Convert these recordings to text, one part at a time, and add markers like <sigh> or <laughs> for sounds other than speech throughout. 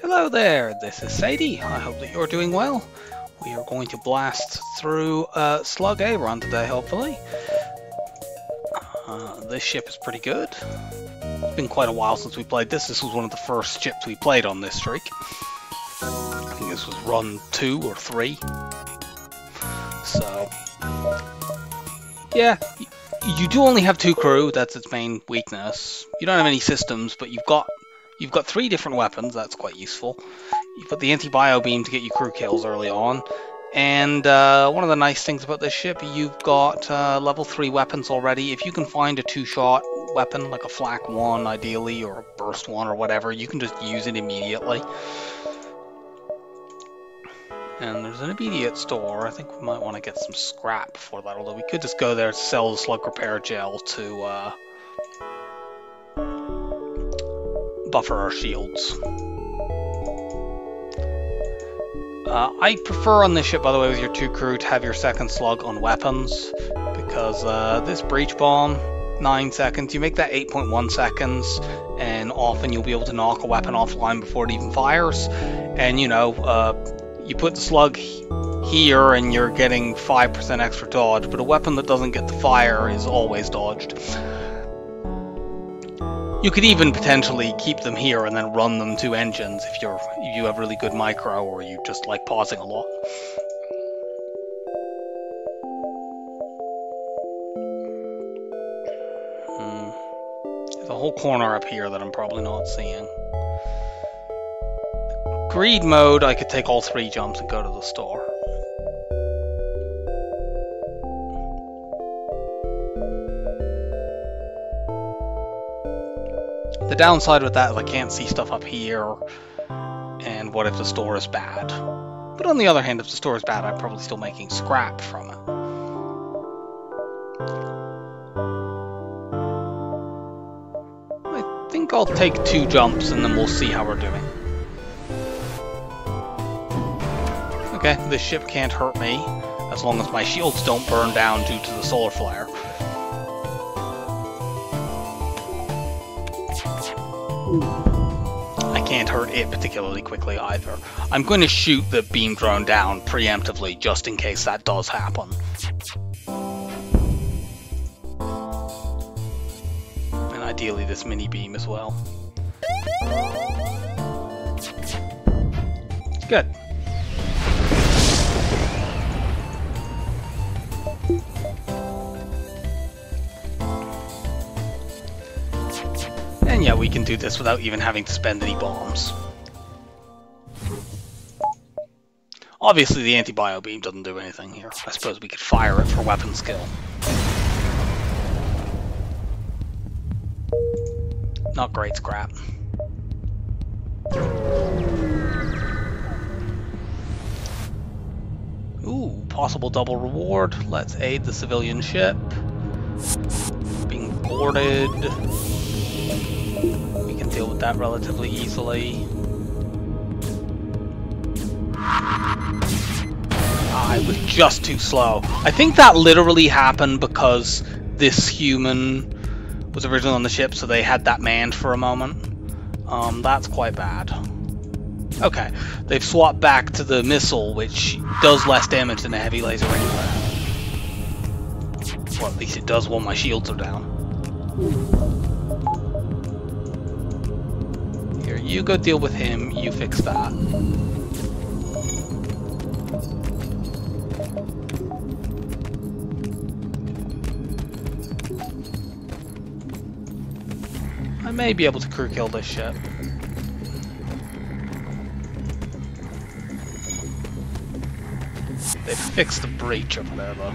Hello there, this is Sadie. I hope that you're doing well. We are going to blast through uh, Slug A run today, hopefully. Uh, this ship is pretty good. It's been quite a while since we played this. This was one of the first ships we played on this streak. I think this was run 2 or 3. So, yeah, you do only have two crew, that's its main weakness. You don't have any systems, but you've got You've got three different weapons, that's quite useful. You've got the anti-bio beam to get you crew kills early on. And uh, one of the nice things about this ship, you've got uh, level 3 weapons already. If you can find a two-shot weapon, like a flak 1 ideally, or a burst 1 or whatever, you can just use it immediately. And there's an immediate store. I think we might want to get some scrap for that, although we could just go there sell the slug repair gel to... Uh, buffer our shields. Uh, I prefer on this ship, by the way, with your two crew to have your second slug on weapons, because uh, this breach bomb, 9 seconds, you make that 8.1 seconds, and often you'll be able to knock a weapon offline before it even fires, and you know, uh, you put the slug here and you're getting 5% extra dodge, but a weapon that doesn't get the fire is always dodged. You could even potentially keep them here and then run them to engines if you're if you have really good micro or you just like pausing a lot. Hmm. There's a whole corner up here that I'm probably not seeing. Greed mode, I could take all three jumps and go to the store. The downside with that is I can't see stuff up here, and what if the store is bad? But on the other hand, if the store is bad, I'm probably still making scrap from it. I think I'll take two jumps and then we'll see how we're doing. Okay, this ship can't hurt me, as long as my shields don't burn down due to the solar flare. I can't hurt it particularly quickly either. I'm going to shoot the beam drone down preemptively just in case that does happen. And ideally this mini beam as well. Good. And yeah, we can do this without even having to spend any bombs. Obviously the anti-bio beam doesn't do anything here. I suppose we could fire it for weapon skill. Not great scrap. Ooh, possible double reward. Let's aid the civilian ship. Being boarded deal with that relatively easily. I was just too slow. I think that literally happened because this human was originally on the ship, so they had that manned for a moment. Um, that's quite bad. Okay, they've swapped back to the missile, which does less damage than a heavy laser anyway. Well, at least it does while my shields are down. You go deal with him, you fix that. I may be able to crew kill this ship. They fixed the breach over there though.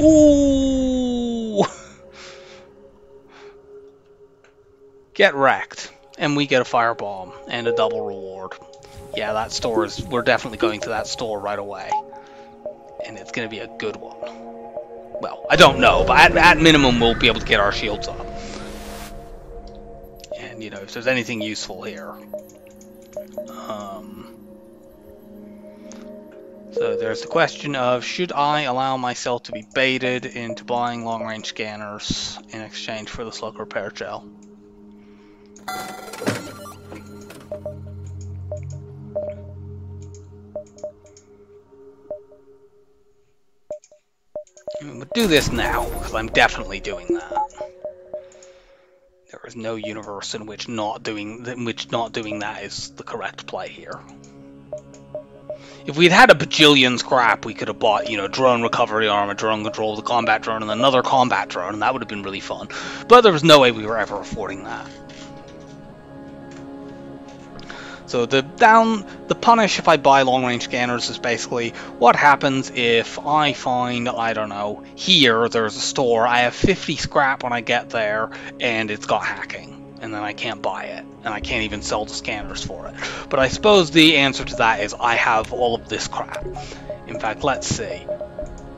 Ooh! Get wrecked. And we get a firebomb and a double reward. Yeah, that store is... We're definitely going to that store right away. And it's going to be a good one. Well, I don't know, but at, at minimum we'll be able to get our shields up. And, you know, if there's anything useful here. Um... So there's the question of should I allow myself to be baited into buying long-range scanners in exchange for the slug repair gel? Do this now, because I'm definitely doing that. There is no universe in which not doing in which not doing that is the correct play here. If we'd had a bajillion scrap, we could have bought, you know, drone recovery armor, drone control, the combat drone, and another combat drone, and that would have been really fun. But there was no way we were ever affording that. So the down, the punish if I buy long range scanners is basically what happens if I find, I don't know, here there's a store, I have 50 scrap when I get there, and it's got hacking, and then I can't buy it, and I can't even sell the scanners for it. But I suppose the answer to that is I have all of this crap. In fact, let's see.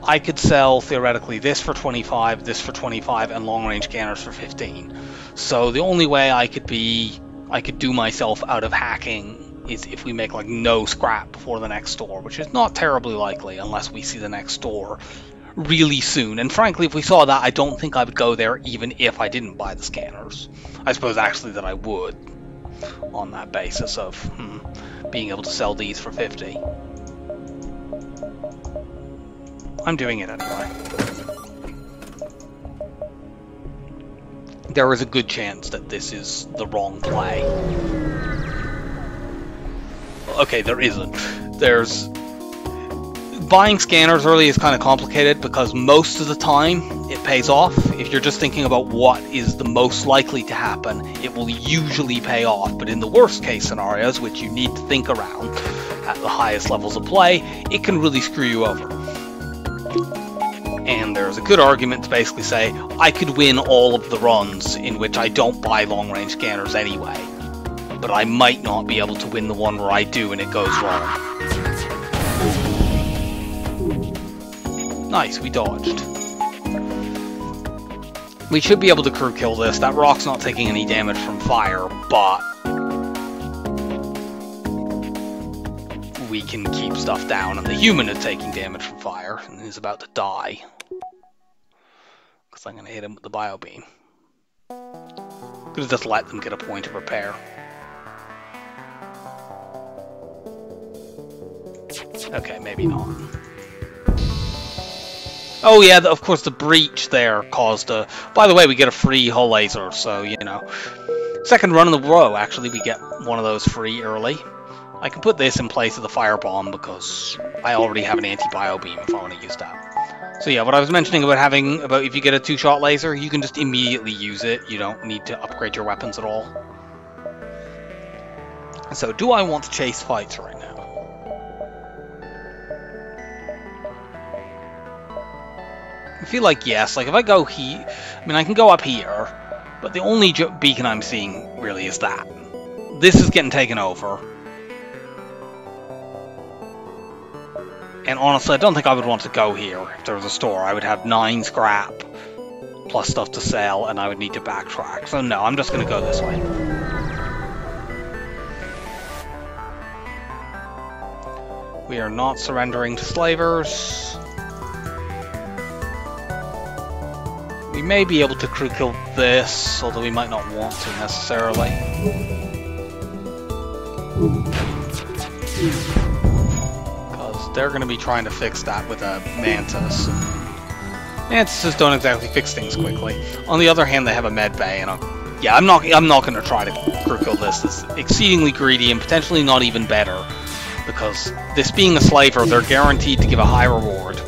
I could sell theoretically this for 25, this for 25, and long range scanners for 15. So the only way I could be I could do myself out of hacking is if we make like no scrap before the next store, which is not terribly likely unless we see the next store really soon. And frankly, if we saw that, I don't think I would go there even if I didn't buy the scanners. I suppose actually that I would on that basis of hmm, being able to sell these for 50. I'm doing it anyway. There is a good chance that this is the wrong play. Okay, there isn't. There's... Buying scanners early is kind of complicated because most of the time it pays off. If you're just thinking about what is the most likely to happen, it will usually pay off. But in the worst case scenarios, which you need to think around at the highest levels of play, it can really screw you over and there's a good argument to basically say I could win all of the runs in which I don't buy long range scanners anyway, but I might not be able to win the one where I do and it goes wrong. Nice, we dodged. We should be able to crew kill this. That rock's not taking any damage from fire, but we can keep stuff down, and the human is taking damage from fire and is about to die. Because I'm going to hit him with the bio beam. Could just let them get a point of repair. Okay, maybe not. Oh yeah, of course the breach there caused a... By the way, we get a free hull laser, so, you know. Second run in the row, actually, we get one of those free early. I can put this in place of the firebomb because I already have an anti-bio beam if I want to use that. So yeah, what I was mentioning about having, about if you get a two-shot laser, you can just immediately use it. You don't need to upgrade your weapons at all. So, do I want to chase fights right now? I feel like yes. Like if I go here, I mean I can go up here, but the only beacon I'm seeing really is that. This is getting taken over. And honestly, I don't think I would want to go here if there was a store. I would have nine scrap plus stuff to sell, and I would need to backtrack. So no, I'm just going to go this way. We are not surrendering to slavers. We may be able to crew kill this, although we might not want to necessarily they're going to be trying to fix that with a Mantis. Mantises don't exactly fix things quickly. On the other hand, they have a med bay, and I'm, yeah, I'm not I'm not going to try to crew kill this. It's exceedingly greedy and potentially not even better, because this being a slaver, they're guaranteed to give a high reward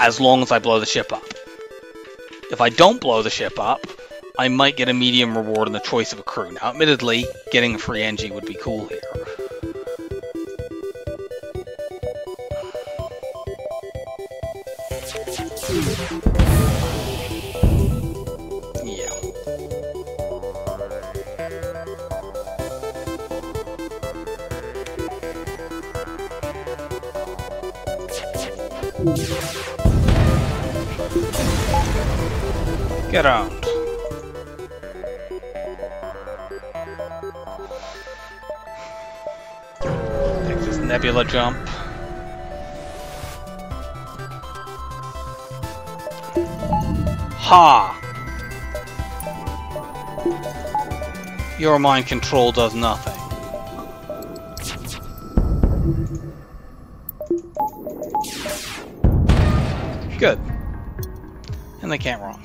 as long as I blow the ship up. If I don't blow the ship up, I might get a medium reward in the choice of a crew. Now, admittedly, getting a free Engi would be cool here. Get out. Take this nebula jump. Ha! Your mind control does nothing. Good. And they can't run.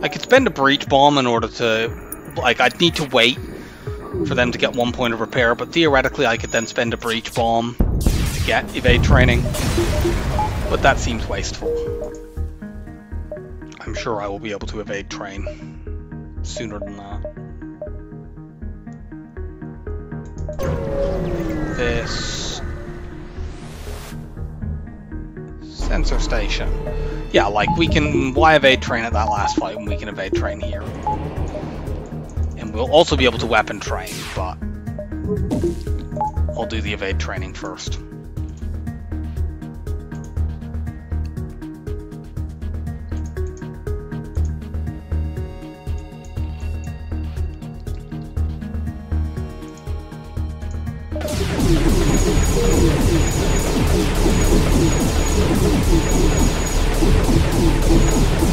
I could spend a breach bomb in order to... Like, I'd need to wait for them to get one point of repair, but theoretically I could then spend a breach bomb to get evade training. But that seems wasteful. I'm sure I will be able to evade train sooner than that. This... Sensor station. Yeah, like, we can Y evade train at that last fight, and we can evade train here. And we'll also be able to weapon train, but... I'll do the evade training first.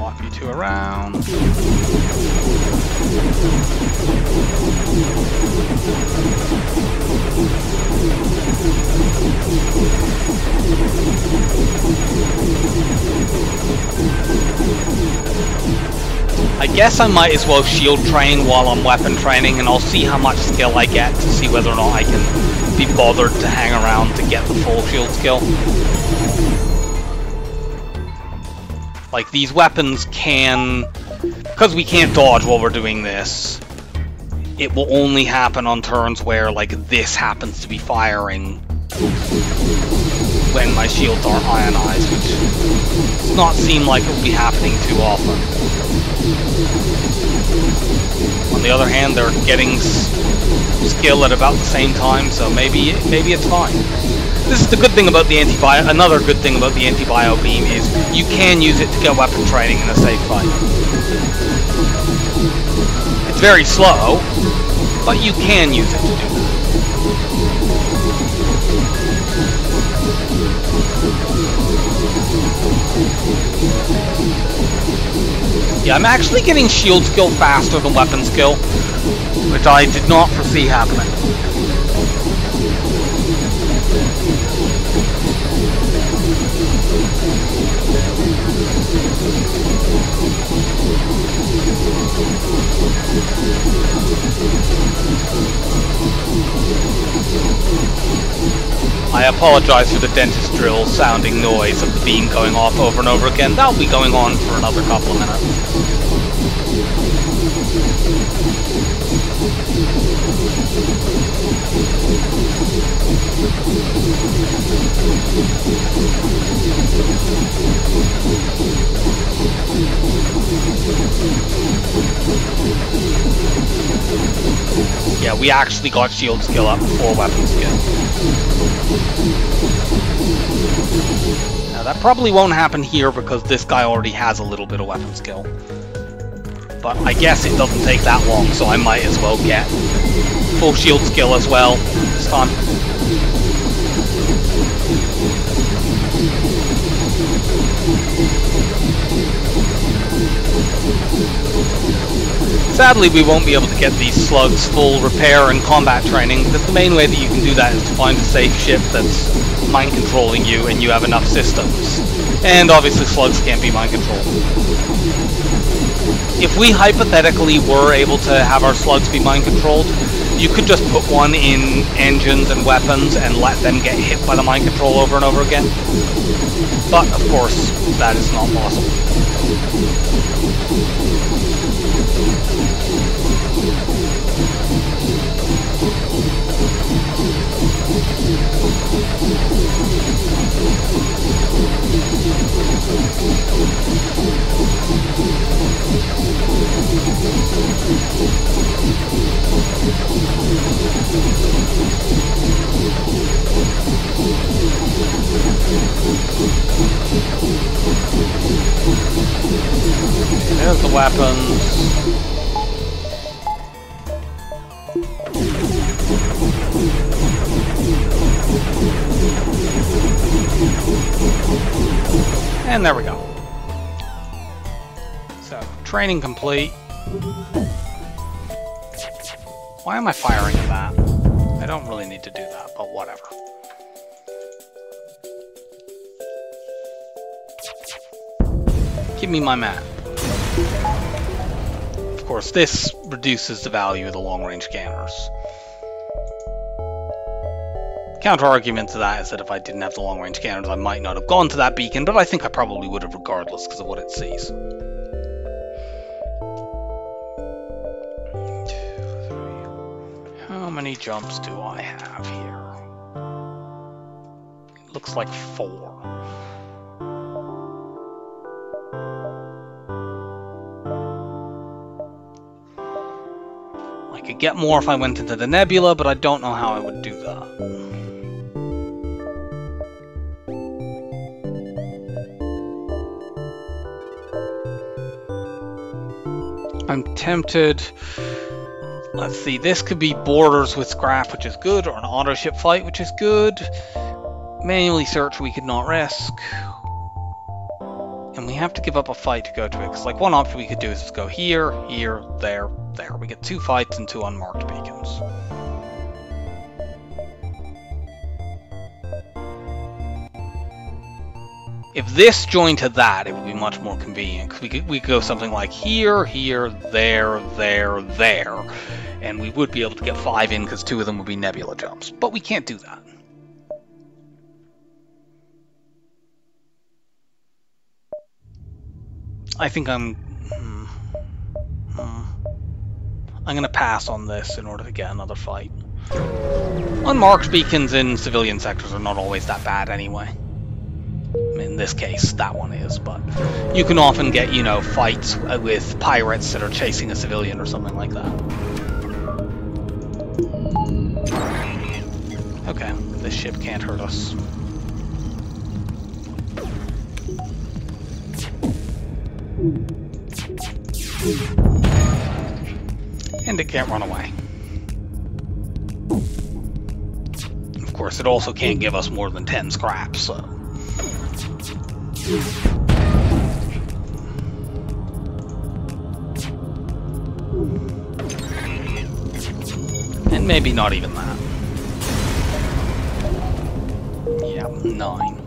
You two around. I guess I might as well shield train while I'm weapon training and I'll see how much skill I get to see whether or not I can be bothered to hang around to get the full shield skill. Like, these weapons can... Because we can't dodge while we're doing this, it will only happen on turns where, like, this happens to be firing when my shields are ionized, which does not seem like it will be happening too often. On the other hand, they're getting skill at about the same time, so maybe maybe it's fine. This is the good thing about the anti-bio. Another good thing about the anti-bio beam is you can use it to get weapon training in a safe fight. It's very slow, but you can use it to do that. Yeah, I'm actually getting shield skill faster than weapon skill, which I did not foresee happening. I apologize for the dentist drill sounding noise of the beam going off over and over again. That'll be going on for another couple of minutes. Yeah, we actually got shield skill up before weapon skill. Now that probably won't happen here because this guy already has a little bit of weapon skill. But I guess it doesn't take that long, so I might as well get full shield skill as well this time. Sadly, we won't be able to get these slugs full repair and combat training, because the main way that you can do that is to find a safe ship that's mind controlling you and you have enough systems. And obviously slugs can't be mind controlled. If we hypothetically were able to have our slugs be mind controlled, you could just put one in engines and weapons and let them get hit by the mind control over and over again. But of course, that is not possible. There's the weapons. And there we go. So, training complete. Why am I firing at that? I don't really need to do that, but whatever. Give me my map. Of course, this reduces the value of the long-range scanners. Counter argument to that is that if I didn't have the long range scanners, I might not have gone to that beacon, but I think I probably would have regardless because of what it sees. How many jumps do I have here? It looks like four. I could get more if I went into the nebula, but I don't know how I would do that. I'm tempted. Let's see, this could be boarders with scrap, which is good, or an auto ship fight, which is good. Manually search, we could not risk. And we have to give up a fight to go to it, because like one option we could do is just go here, here, there, there. We get two fights and two unmarked beacons. If this joined to that, it would be much more convenient. Cause we could we go something like here, here, there, there, there, and we would be able to get five in because two of them would be nebula jumps. But we can't do that. I think I'm. Hmm, hmm, I'm gonna pass on this in order to get another fight. Unmarked beacons in civilian sectors are not always that bad anyway in this case that one is, but you can often get, you know, fights with pirates that are chasing a civilian or something like that. Okay, this ship can't hurt us. And it can't run away. Of course, it also can't give us more than 10 scraps, so... And maybe not even that. Yeah, nine.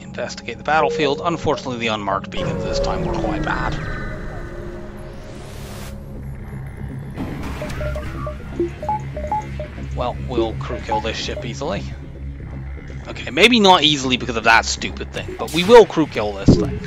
Investigate the battlefield. Unfortunately, the unmarked beacons this time were quite bad. Well, we'll crew kill this ship easily. Okay, maybe not easily because of that stupid thing, but we will crew kill this thing.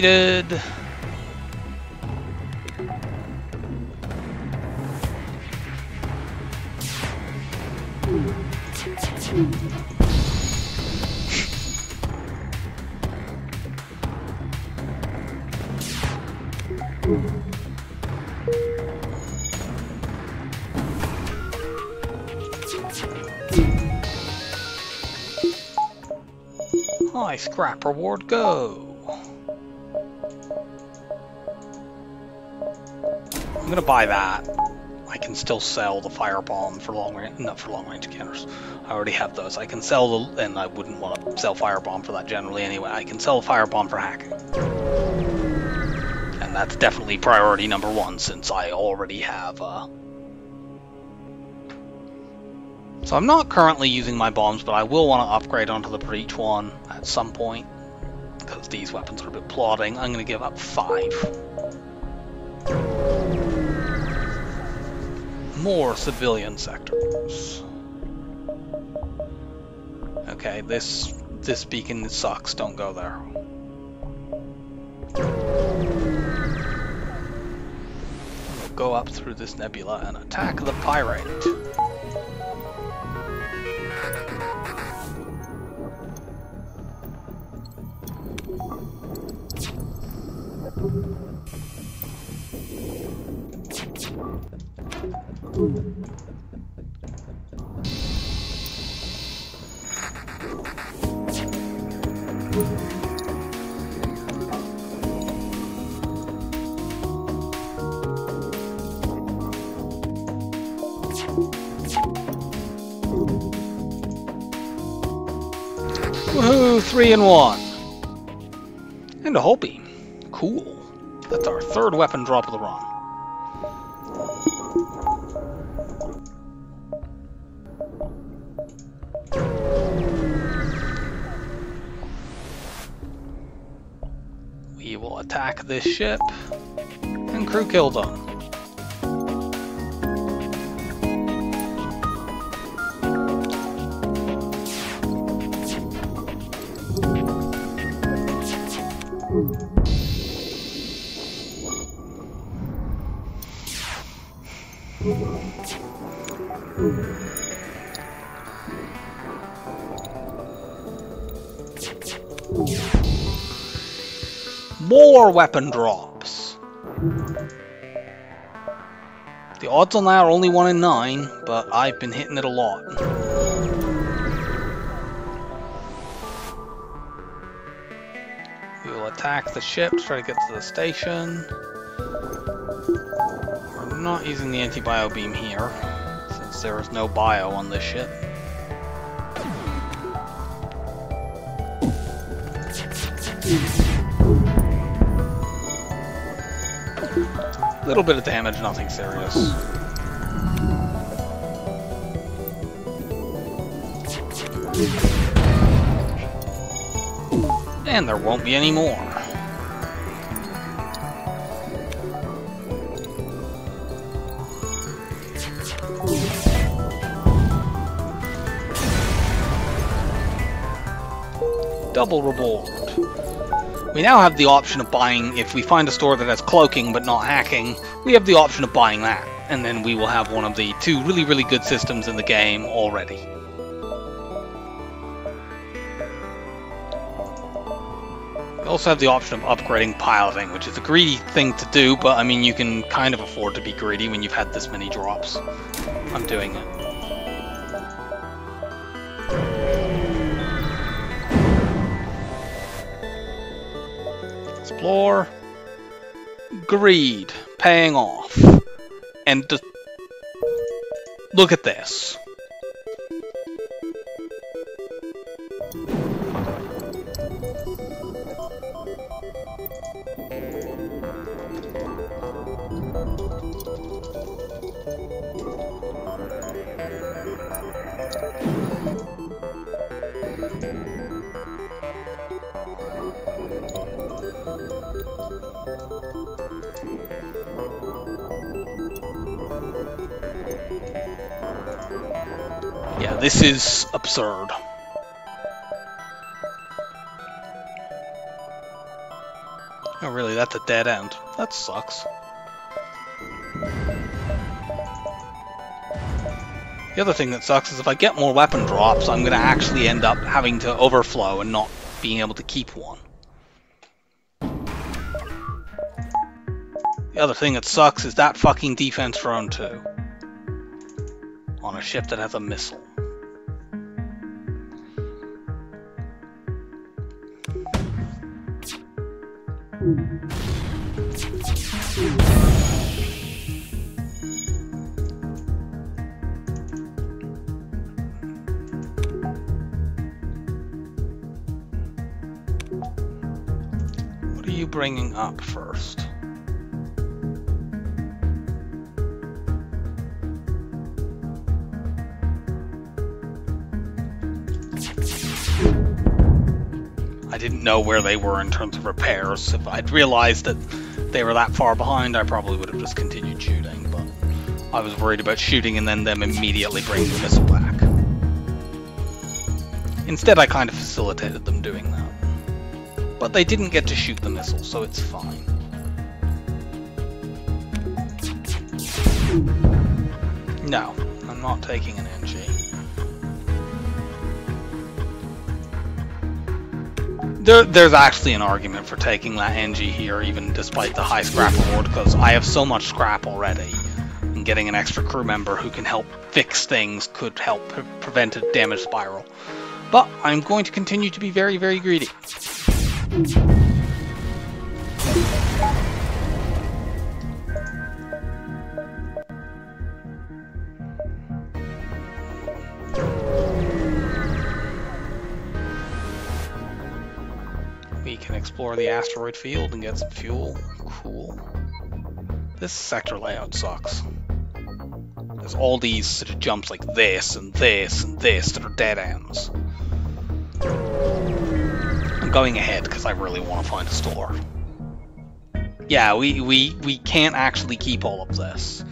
Deleted. High scrap reward go. Buy that. I can still sell the firebomb for long range, not for long range cannons. I already have those. I can sell the, and I wouldn't want to sell firebomb for that generally anyway. I can sell firebomb for hacking. And that's definitely priority number one since I already have, uh... So I'm not currently using my bombs, but I will want to upgrade onto the breach one at some point. Because these weapons are a bit plodding. I'm going to give up five more civilian sectors. Okay, this this beacon sucks, don't go there. Go up through this nebula and attack the pirate. Three and one. And a Hopi. Cool. That's our third weapon drop of the run. We will attack this ship and crew kill them. More weapon drops. The odds on that are only 1 in 9, but I've been hitting it a lot. We will attack the ship try to get to the station. We're not using the anti-bio beam here, since there is no bio on this ship. Little bit of damage, nothing serious. And there won't be any more. Double reward. We now have the option of buying, if we find a store that has cloaking but not hacking, we have the option of buying that. And then we will have one of the two really, really good systems in the game already. We also have the option of upgrading piloting, which is a greedy thing to do, but I mean, you can kind of afford to be greedy when you've had this many drops. I'm doing it. Explore. Greed. Paying off. And look at this. This is absurd. Oh really, that's a dead end. That sucks. The other thing that sucks is if I get more weapon drops, I'm going to actually end up having to overflow and not being able to keep one. The other thing that sucks is that fucking defense drone too. On a ship that has a missile. Bringing up first? I didn't know where they were in terms of repairs. If I'd realized that they were that far behind, I probably would have just continued shooting, but I was worried about shooting and then them immediately bringing the missile back. Instead, I kind of facilitated them doing that. But they didn't get to shoot the missile, so it's fine. No, I'm not taking an Engi. There, there's actually an argument for taking that Engi here, even despite the high scrap reward, because I have so much scrap already, and getting an extra crew member who can help fix things could help pre prevent a damage spiral. But I'm going to continue to be very, very greedy. We can explore the asteroid field and get some fuel. Cool. This sector layout sucks. There's all these sort of jumps like this and this and this that are dead ends. Going ahead because I really want to find a store. Yeah, we, we, we can't actually keep all of this.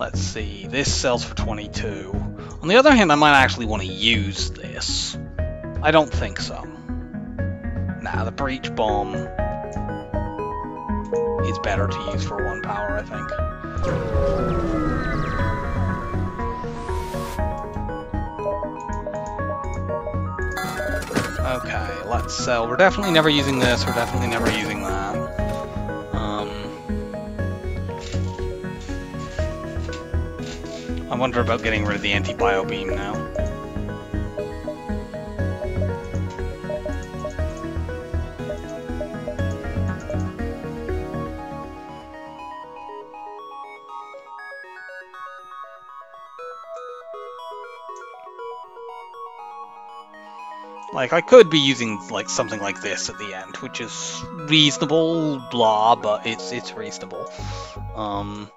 Let's see, this sells for 22. On the other hand, I might actually want to use this. I don't think so. Nah, the breach bomb is better to use for one power, I think. Let's sell. We're definitely never using this, we're definitely never using that. Um, I wonder about getting rid of the anti-bio beam now. Like, I could be using, like, something like this at the end, which is reasonable, blah, but it's it's reasonable. Um...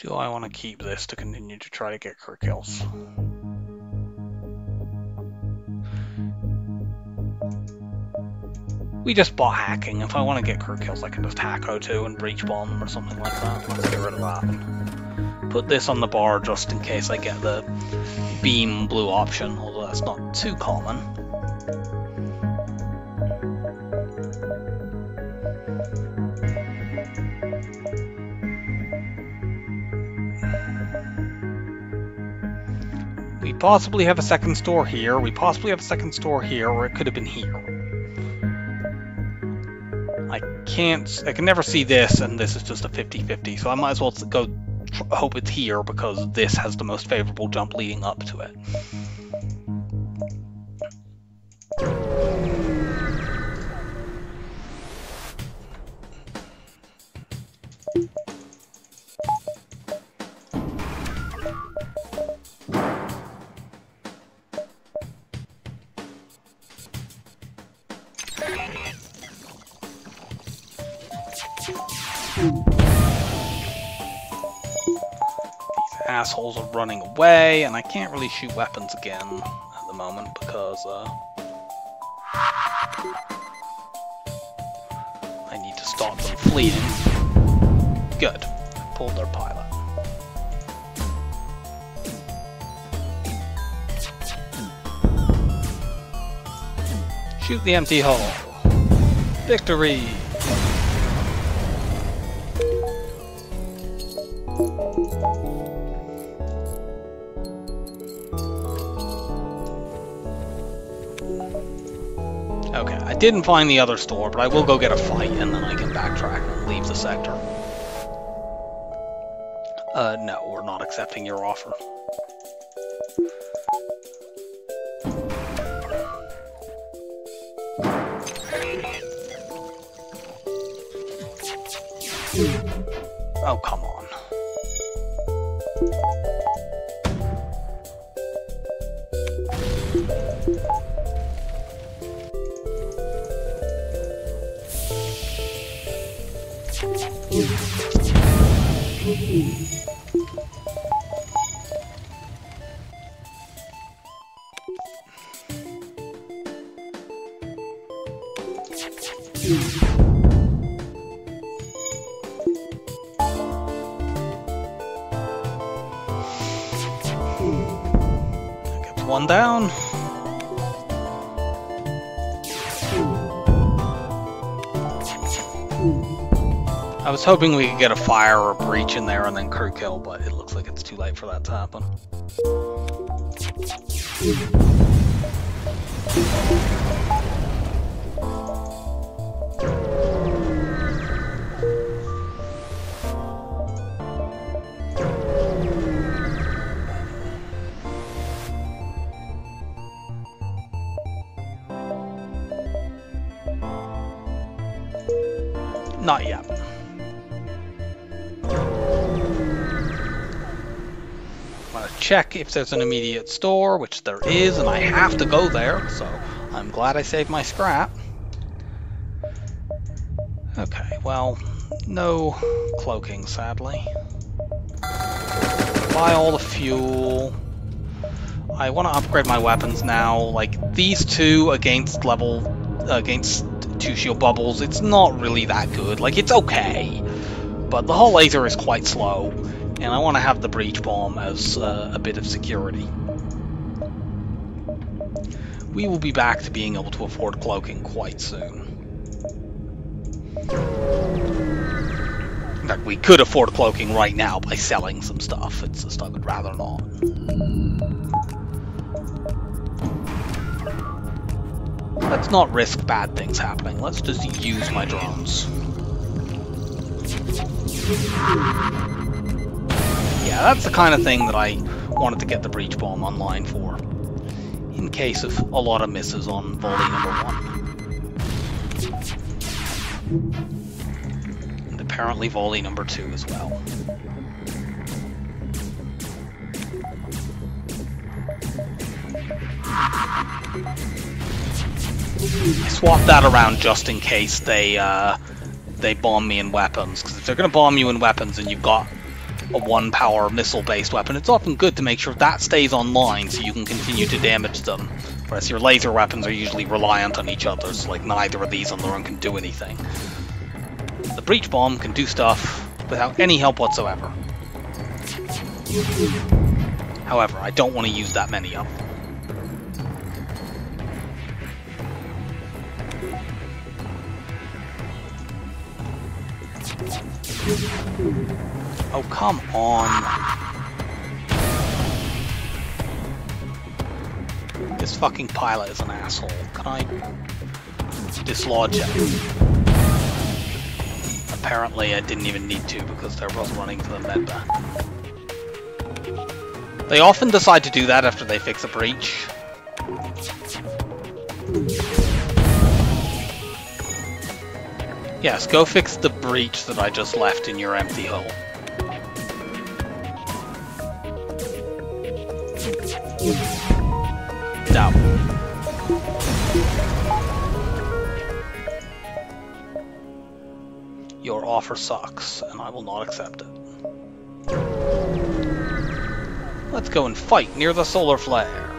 Do I want to keep this to continue to try to get crew kills? We just bought hacking. If I want to get crew kills, I can just hack O2 and breach bomb or something like that. Let's get rid of that. Put this on the bar just in case I get the beam blue option, although that's not too common. We possibly have a second store here, we possibly have a second store here, or it could have been here. I can't, I can never see this, and this is just a 50-50, so I might as well go hope it's here because this has the most favorable jump leading up to it. Running away, and I can't really shoot weapons again at the moment because uh, I need to stop them fleeing. Good. I pulled their pilot. Shoot the empty hull. Victory! Didn't find the other store, but I will go get a fight and then I can backtrack and leave the sector. Uh, no, we're not accepting your offer. Oh, come was hoping we could get a fire or a breach in there and then crew kill, but it looks like it's too late for that to happen. Check if there's an immediate store, which there is, and I have to go there, so I'm glad I saved my scrap. Okay, well, no cloaking, sadly. Buy all the fuel. I want to upgrade my weapons now. Like, these two against level... against two shield bubbles, it's not really that good. Like, it's okay. But the hull laser is quite slow, and I want to have the breach bomb as uh, a bit of security. We will be back to being able to afford cloaking quite soon. In fact, we could afford cloaking right now by selling some stuff. It's just I would rather not. Let's not risk bad things happening. Let's just use my drones. Yeah, that's the kind of thing that I wanted to get the breach bomb online for. In case of a lot of misses on volley number one. And apparently volley number two as well. I swap that around just in case they uh, they bomb me in weapons. Because if they're going to bomb you in weapons and you've got a one power missile based weapon, it's often good to make sure that stays online so you can continue to damage them. Whereas your laser weapons are usually reliant on each other, so like neither of these on their own can do anything. The breach bomb can do stuff without any help whatsoever. However, I don't want to use that many of them. Oh, come on. This fucking pilot is an asshole. Can I dislodge him? Apparently I didn't even need to because there was running for the medbay. They often decide to do that after they fix a breach. Yes, go fix the breach that I just left in your empty hull. Offer sucks, and I will not accept it. Let's go and fight near the solar flare.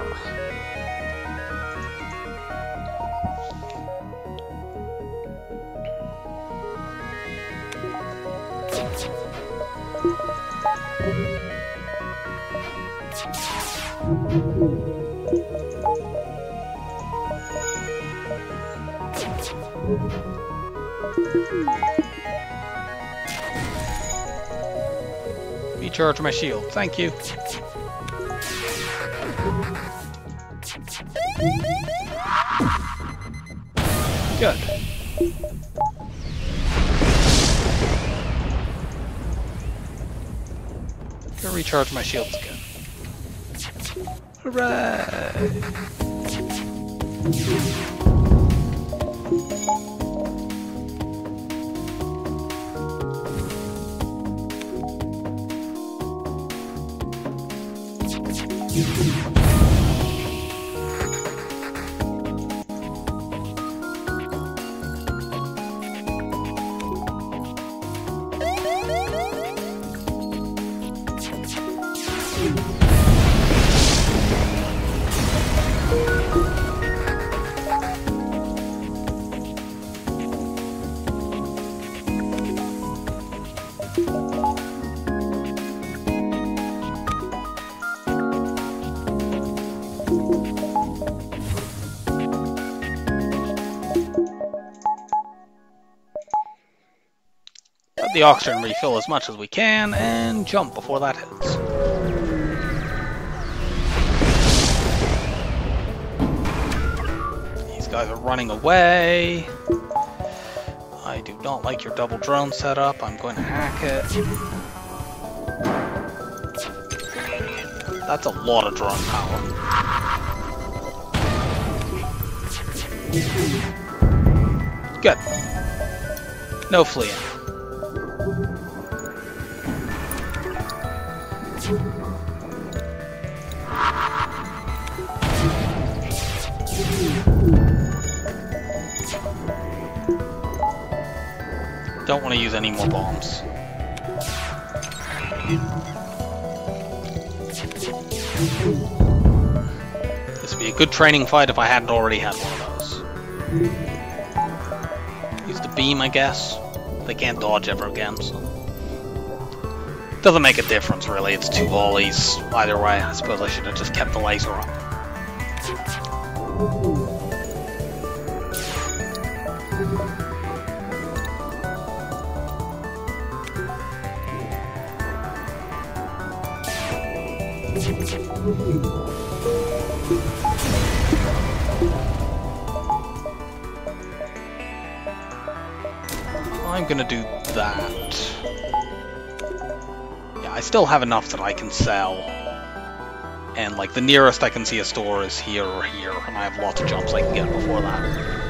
Shield. Thank you. Good. Gonna recharge my shields again. Hooray! Oxygen refill as much as we can, and jump before that hits. These guys are running away. I do not like your double drone setup. I'm going to hack it. That's a lot of drone power. Good. No fleeing. Good training fight if I hadn't already had one of those. Use the beam, I guess. They can't dodge ever again, so... Doesn't make a difference, really. It's two volleys. Either way, I suppose I should have just kept the laser up. Gonna do that. Yeah, I still have enough that I can sell. And like the nearest I can see a store is here or here, and I have lots of jumps I can get before that.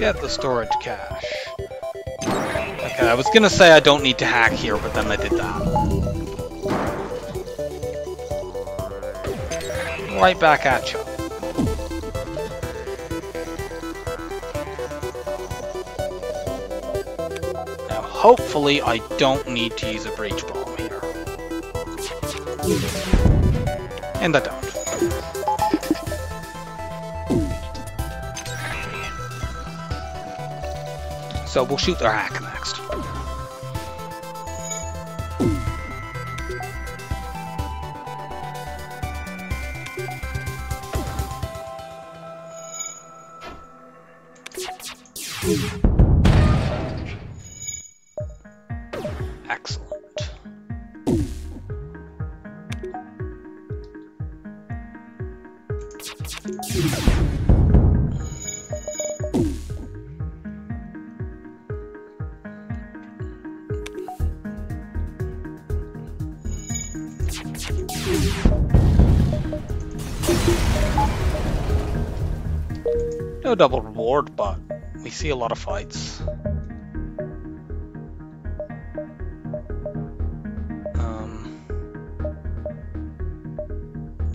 Get the storage cache. Okay, I was gonna say I don't need to hack here, but then I did that. Right back at you. Now, hopefully I don't need to use a breach bomb here. And I don't. So we'll shoot their hack see a lot of fights. Um,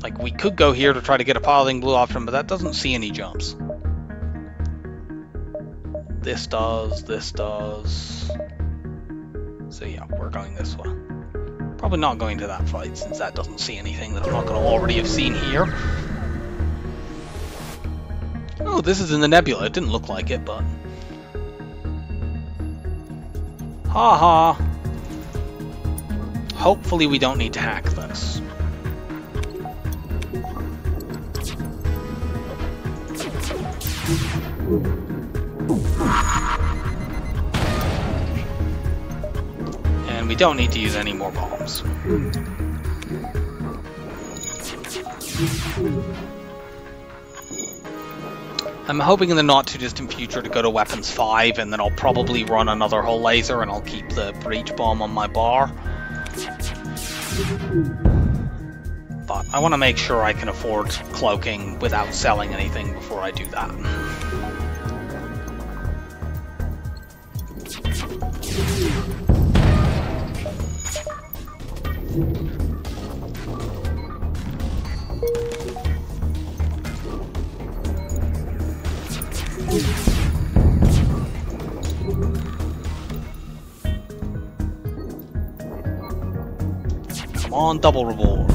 like, we could go here to try to get a piloting blue option, but that doesn't see any jumps. This does, this does. So yeah, we're going this way. Probably not going to that fight, since that doesn't see anything that I'm not going to already have seen here. Oh, this is in the nebula. It didn't look like it, but... Ha ha! Hopefully we don't need to hack this. And we don't need to use any more bombs. I'm hoping in the not too distant future to go to weapons 5 and then I'll probably run another hull laser and I'll keep the breach bomb on my bar. But I want to make sure I can afford cloaking without selling anything before I do that. Come on, double reward.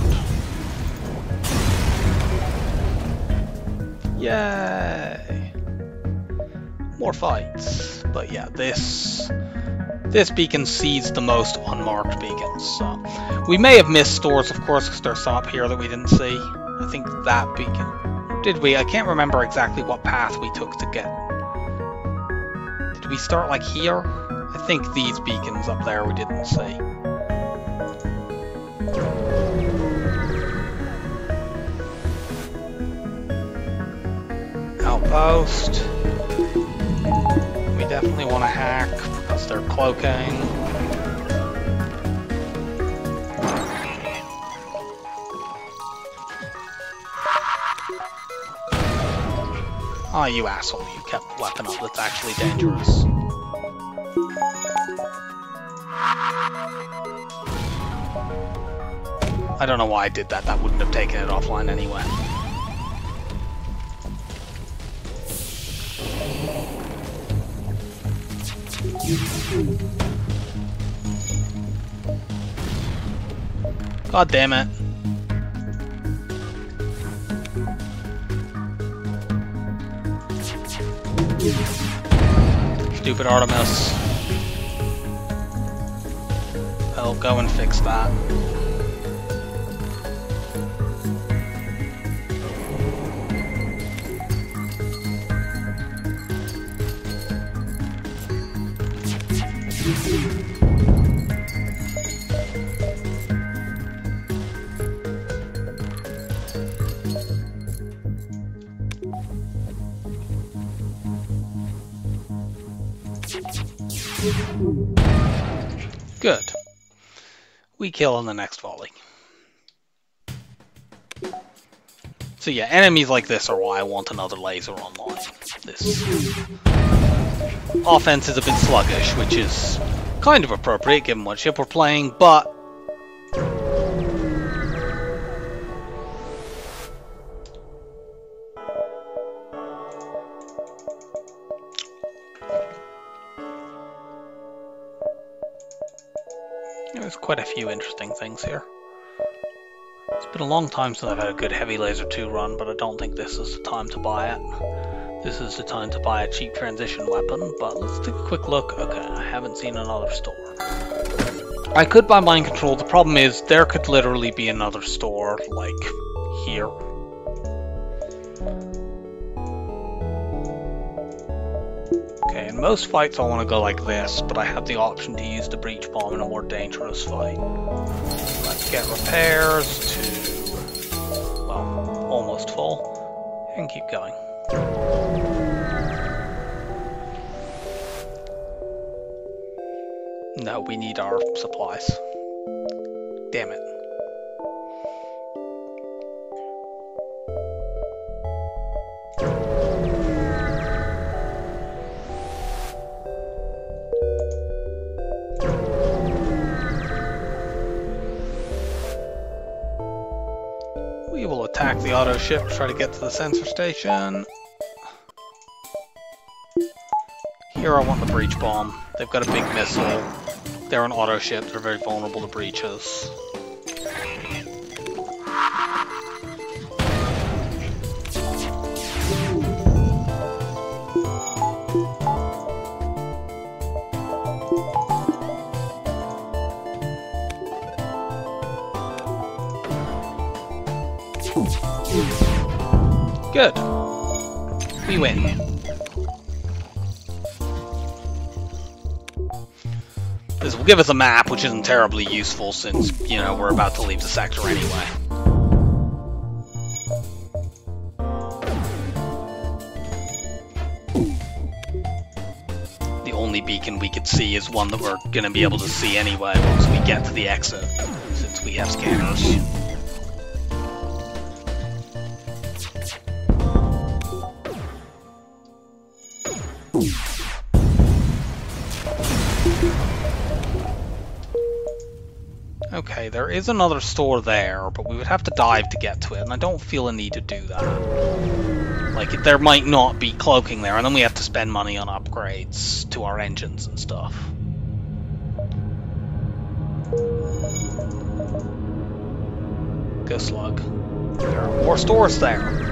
Yay! More fights. But yeah, this this beacon sees the most unmarked beacons. So we may have missed stores, of course, because there's some up here that we didn't see. I think that beacon. Did we? I can't remember exactly what path we took to get. Did we start like here? I think these beacons up there we didn't see. Outpost. We definitely want to hack because they're cloaking. Oh, you asshole, you kept weapon up that's actually dangerous. I don't know why I did that, that wouldn't have taken it offline anyway. God damn it. Stupid Artemis. I'll go and fix that. Kill in the next volley. So yeah, enemies like this are why I want another laser online. This offense is a bit sluggish, which is kind of appropriate given what ship we're playing, but quite a few interesting things here. It's been a long time since I've had a good heavy laser 2 run, but I don't think this is the time to buy it. This is the time to buy a cheap transition weapon, but let's take a quick look. Okay, I haven't seen another store. I could buy mind control, the problem is there could literally be another store, like, here. Okay, in most fights I want to go like this, but I have the option to use the breach bomb in a more dangerous fight. Let's get repairs to, well, almost full, and keep going. No, we need our supplies. Damn it. The auto ship, try to get to the sensor station. Here I want the breach bomb. They've got a big missile. They're an auto ship, they're very vulnerable to breaches. We win. This will give us a map, which isn't terribly useful since, you know, we're about to leave the sector anyway. The only beacon we could see is one that we're going to be able to see anyway once we get to the exit, since we have scanners. Is another store there, but we would have to dive to get to it, and I don't feel a need to do that. Like, there might not be cloaking there, and then we have to spend money on upgrades to our engines and stuff. Go slug. There are more stores there.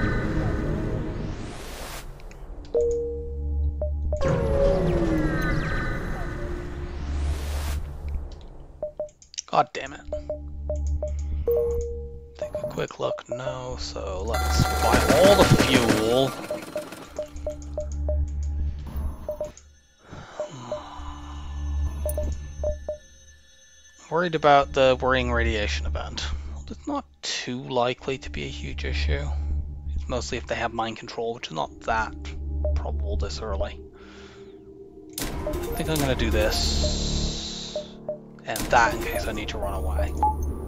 Worried about the worrying radiation event. It's not too likely to be a huge issue. It's mostly if they have mind control, which is not that probable this early. I think I'm gonna do this and that in case I need to run away.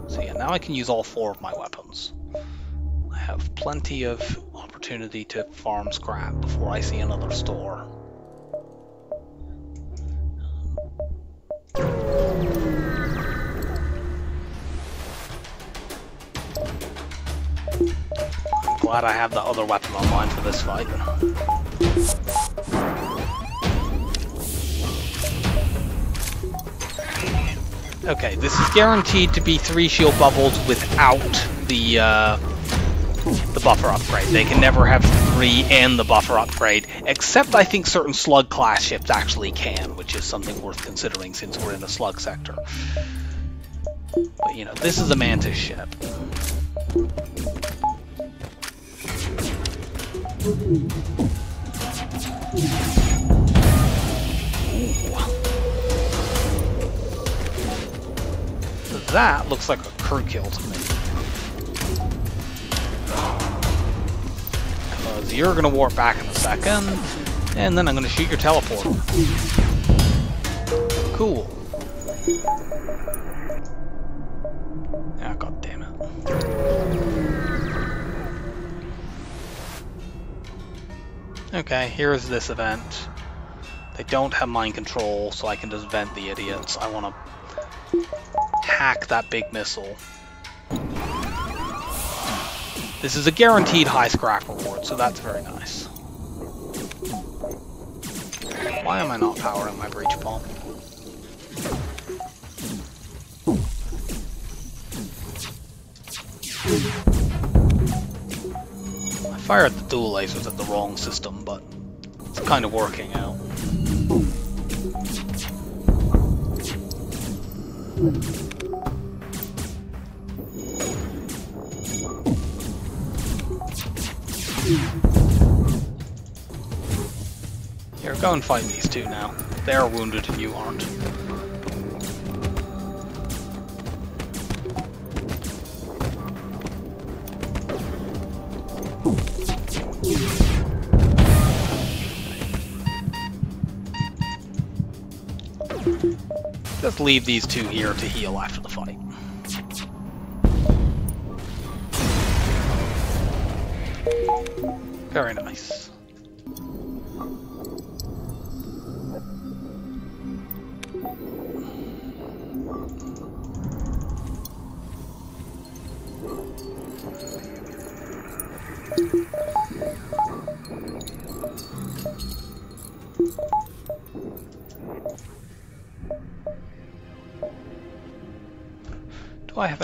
So yeah, now I can use all four of my weapons. I have plenty of opportunity to farm scrap before I see another store. Glad I have the other weapon online for this fight. Okay, this is guaranteed to be three shield bubbles without the uh, the buffer upgrade. They can never have three and the buffer upgrade, except I think certain slug class ships actually can, which is something worth considering since we're in the slug sector. But you know, this is a Mantis ship. That looks like a crew kill to me. Because you're going to warp back in a second, and then I'm going to shoot your teleporter. Cool. Ah, god damn it. Okay, here's this event. They don't have mind control, so I can just vent the idiots. I want to hack that big missile. This is a guaranteed high scrap reward, so that's very nice. Why am I not powering my breach bomb? I fired the dual lasers at the wrong system, but it's kind of working out. Here, go and fight these two now. They're wounded and you aren't. Just leave these two here to heal after the fight. Very nice.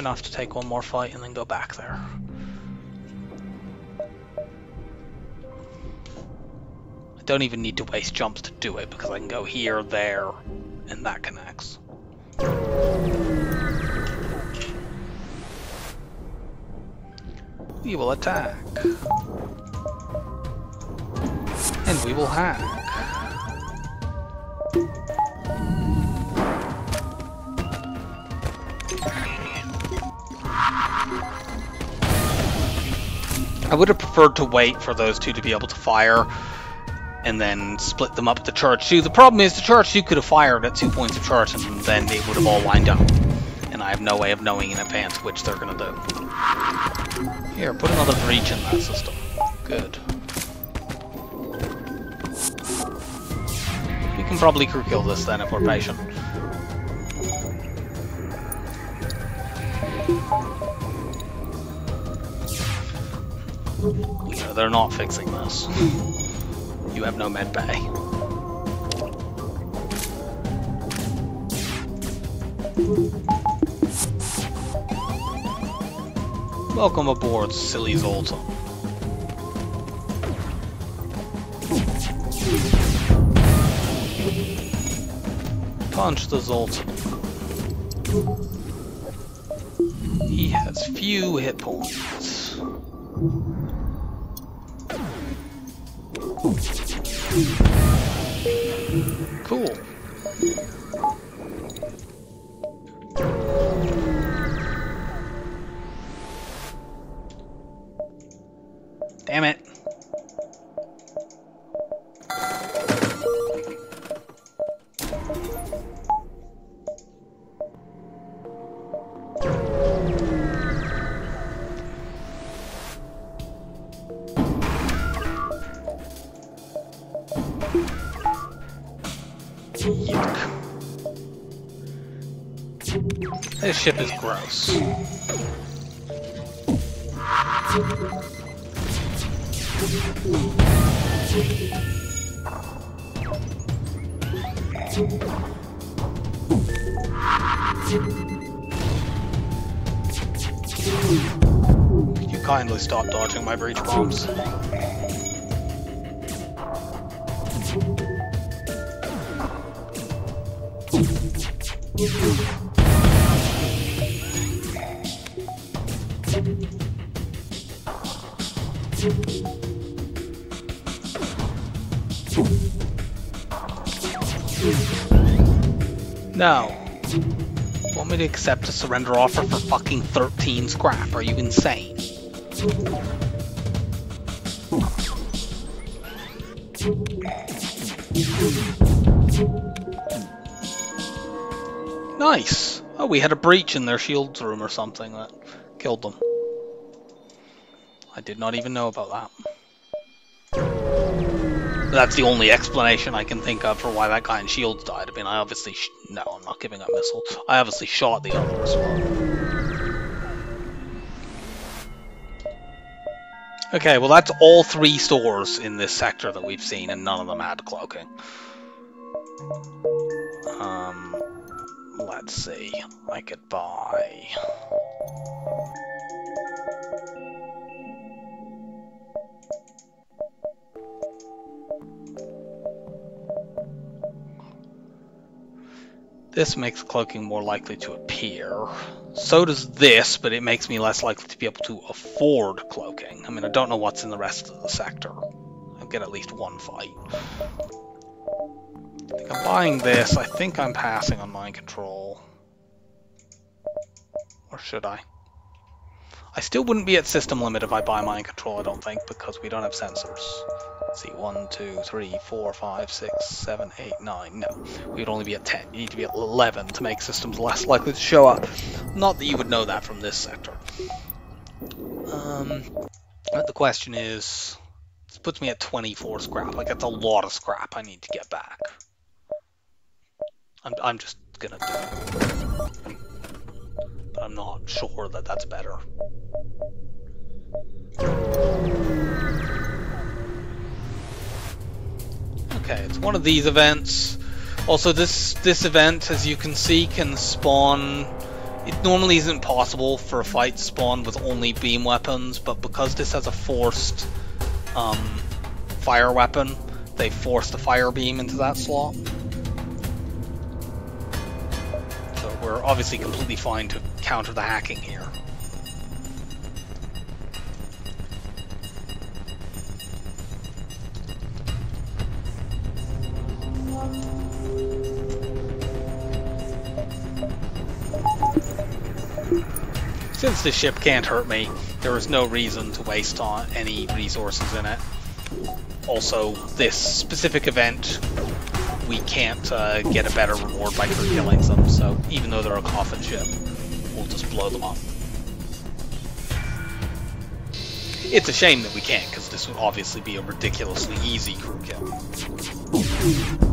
Enough to take one more fight and then go back there? I don't even need to waste jumps to do it because I can go here, there, and that connects. We will attack. And we will hack. I would have preferred to wait for those two to be able to fire and then split them up at the charge 2. The problem is the charge 2 could have fired at two points of charge and then they would have all lined up. And I have no way of knowing in advance which they're going to do. Here, put another breach in that system. Good. We can probably kill this then if we're patient. No, they're not fixing this. You have no med bay. Welcome aboard, silly Zoltan. Punch the Zoltan. He has few hit points. Cool. Damn it. Ship is gross. Could you kindly stop dodging my breach bombs? To accept a surrender offer for fucking 13 scrap? Are you insane? Nice. Oh, we had a breach in their shields room or something that killed them. I did not even know about that. That's the only explanation I can think of for why that guy in shields died. I mean, I obviously no, I'm not giving up missile. I obviously shot the other as well. Okay, well that's all three stores in this sector that we've seen, and none of them had cloaking. Um, let's see. I could buy. This makes cloaking more likely to appear. So does this, but it makes me less likely to be able to afford cloaking. I mean, I don't know what's in the rest of the sector. I'll get at least one fight. I think I'm buying this. I think I'm passing on mind control. Or should I? I still wouldn't be at system limit if I buy mind control, I don't think, because we don't have sensors. Let's see, one, two, three, four, five, six, seven, eight, nine. No, we'd only be at 10. You need to be at 11 to make systems less likely to show up. Not that you would know that from this sector. Um, but the question is, this puts me at 24 scrap. Like, that's a lot of scrap I need to get back. I'm, I'm just gonna do it. I'm not sure that that's better. Okay, it's one of these events. Also, this this event, as you can see, can spawn. It normally isn't possible for a fight to spawn with only beam weapons, but because this has a forced um, fire weapon, they forced a fire beam into that slot. We're obviously completely fine to counter the hacking here. Since the ship can't hurt me, there is no reason to waste on any resources in it. Also, this specific event, we can't uh, get a better reward by killing them, so even though they're a coffin ship, we'll just blow them up. It's a shame that we can't, because this would obviously be a ridiculously easy crew kill.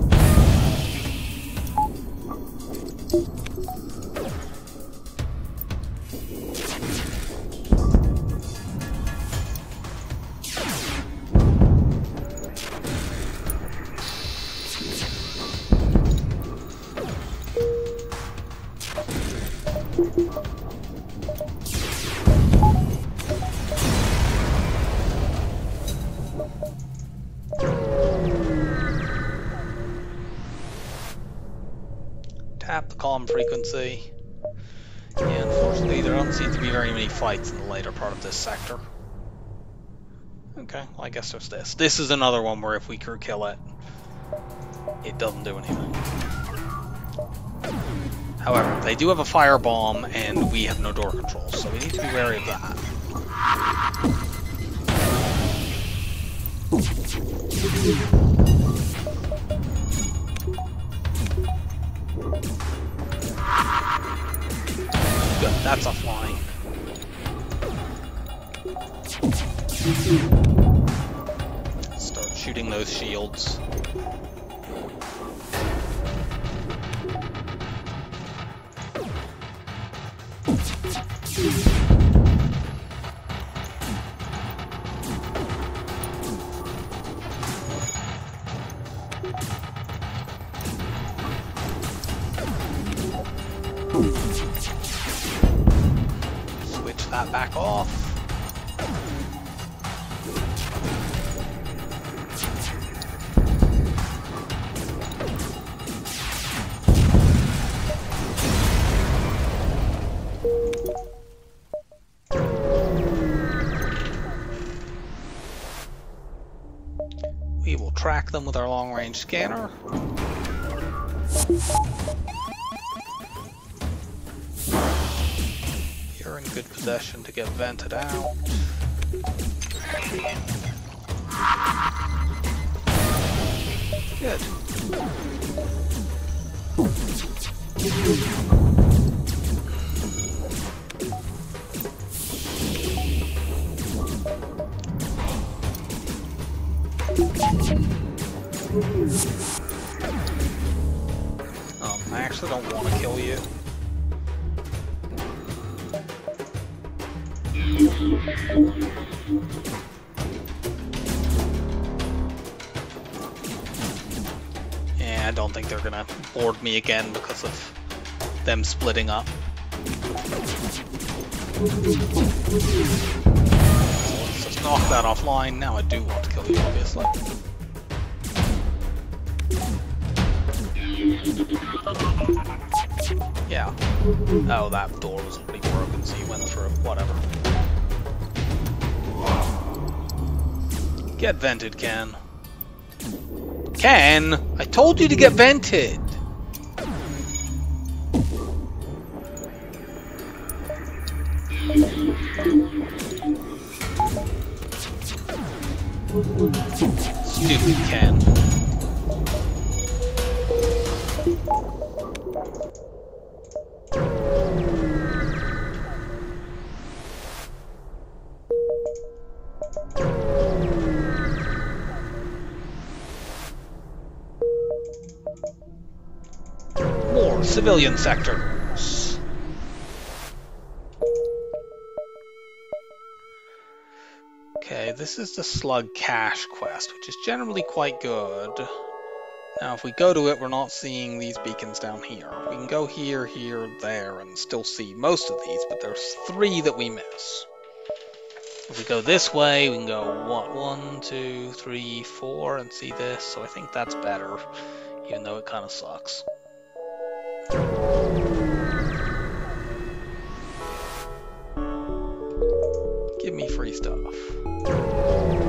I guess there's this. This is another one where if we crew kill it, it doesn't do anything. However, they do have a firebomb and we have no door controls, so we need to be wary of that. Good, that's offline. Those shields. Them with our long range scanner. You're in good possession to get vented out. Again because of them splitting up. So let's just knock that offline. Now I do want to kill you, obviously. Yeah. Oh, that door was already broken, so you went through. Whatever. Get vented, Ken. Ken! I told you to get vented! Stupid Ken. More civilian sectors. This is the Slug Cache quest, which is generally quite good. Now, if we go to it, we're not seeing these beacons down here. We can go here, here, there, and still see most of these, but there's three that we miss. If we go this way, we can go, what, one, two, three, four, and see this, so I think that's better, even though it kind of sucks. Give me free stuff. Thank you.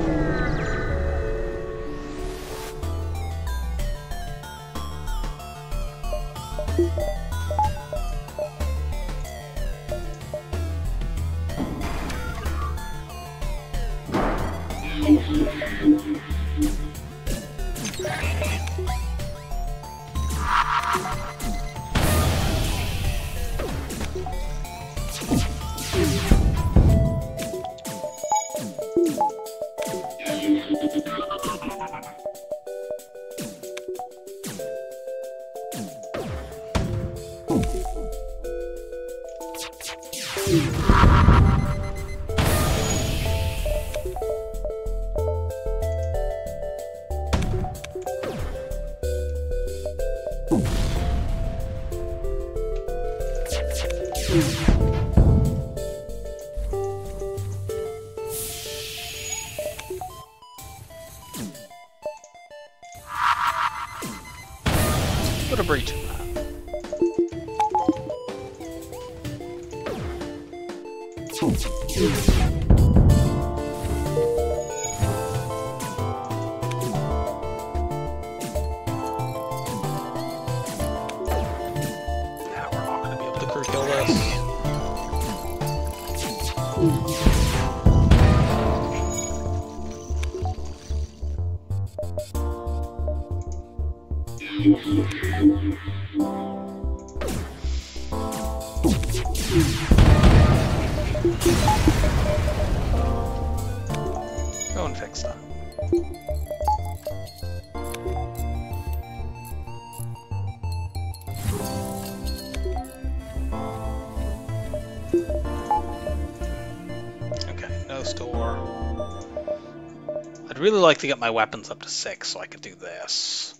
Really like to get my weapons up to six so I could do this.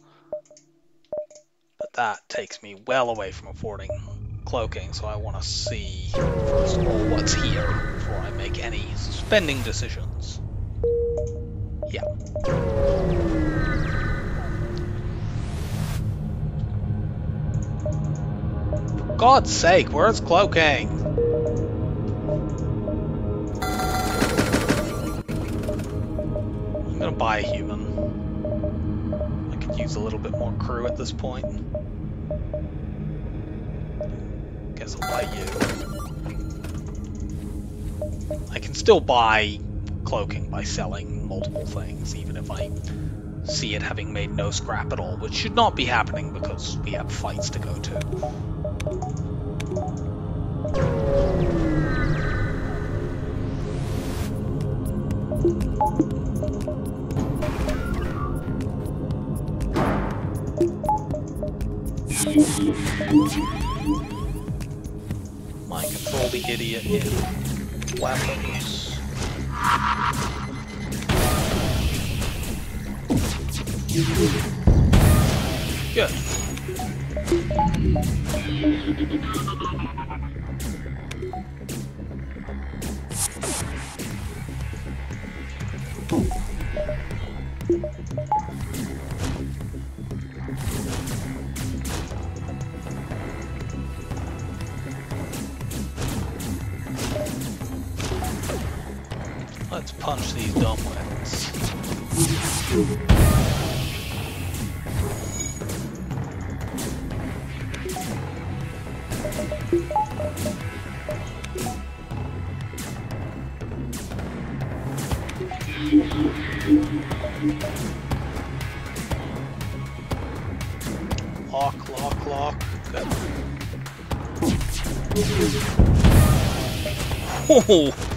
But that takes me well away from affording cloaking, so I want to see, first of all, what's here before I make any spending decisions. Yeah. For God's sake, where's cloaking? Human. I could use a little bit more crew at this point. Guess I'll buy you. I can still buy cloaking by selling multiple things, even if I see it having made no scrap at all, which should not be happening because we have fights to go to. Mind control the idiot in weapons. Good. Oh!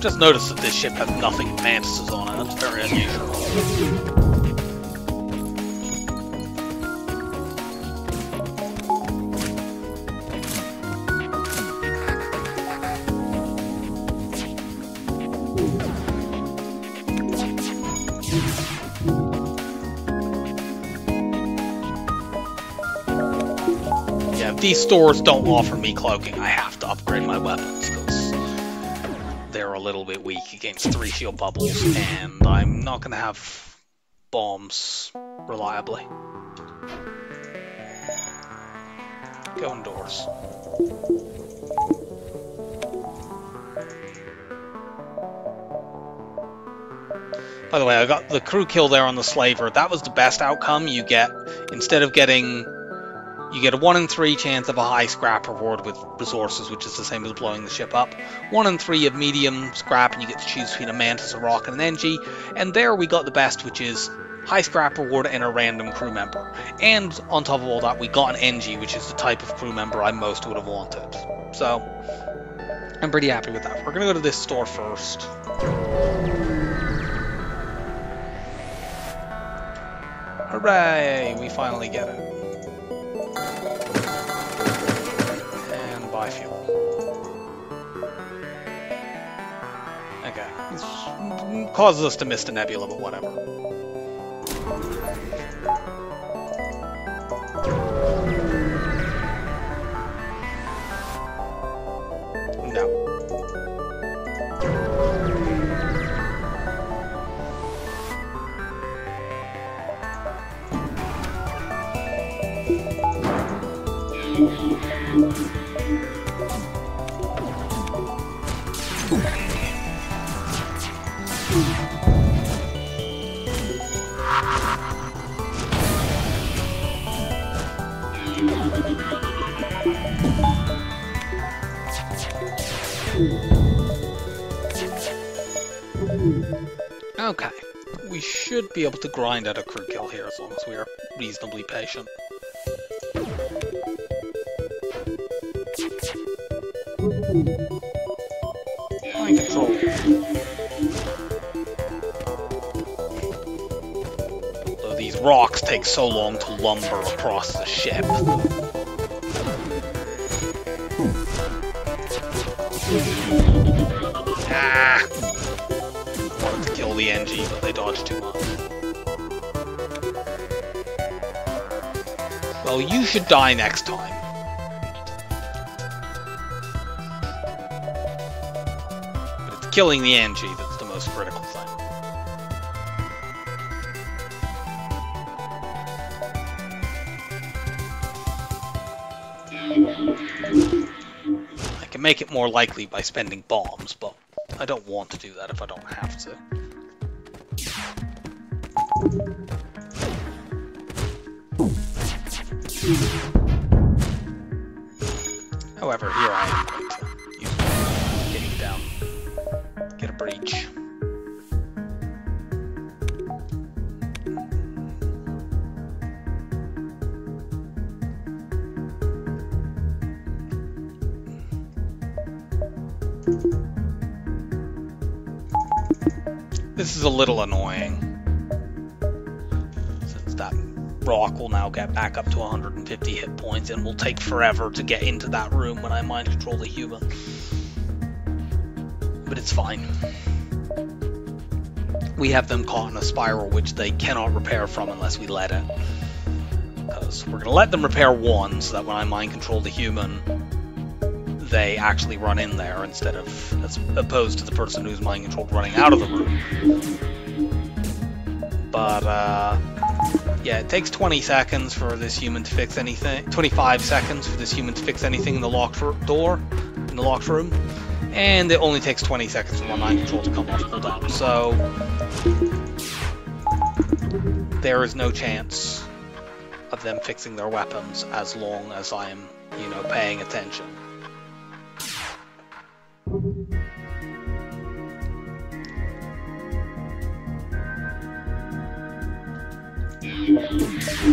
Just notice that this ship has nothing mantises on it. That's very unusual. these stores don't offer me cloaking. I have to upgrade my weapon a little bit weak against three shield bubbles, and I'm not going to have bombs reliably. Go indoors. By the way, I got the crew kill there on the slaver. That was the best outcome you get. Instead of getting... You get a 1 in 3 chance of a high scrap reward with resources, which is the same as blowing the ship up. 1 in 3 of medium scrap, and you get to choose between a mantis, a rock, and an Engi. And there we got the best, which is high scrap reward and a random crew member. And on top of all that, we got an Engi, which is the type of crew member I most would have wanted. So, I'm pretty happy with that. We're going to go to this store first. Hooray! We finally get it. Okay. Causes us to miss the nebula, but whatever. Okay. We should be able to grind out a crew kill here as long as we are reasonably patient. Mind control. Though these rocks take so long to lumber across the ship. Engi, but they dodge too much. Well, you should die next time. But it's killing the Engi that's the most critical thing. I can make it more likely by spending bombs, but I don't want to do that if I don't have to. However, here I am going to getting down. Get a breach. This is a little annoying. Rock will now get back up to 150 hit points and will take forever to get into that room when I mind control the human. But it's fine. We have them caught in a spiral which they cannot repair from unless we let it. Because we're going to let them repair one so that when I mind control the human, they actually run in there instead of as opposed to the person who's mind controlled running out of the room. But uh, yeah, it takes 20 seconds for this human to fix anything. 25 seconds for this human to fix anything in the locked door, in the locked room, and it only takes 20 seconds for my mind control to come off cooldown. So there is no chance of them fixing their weapons as long as I am, you know, paying attention. Yeah,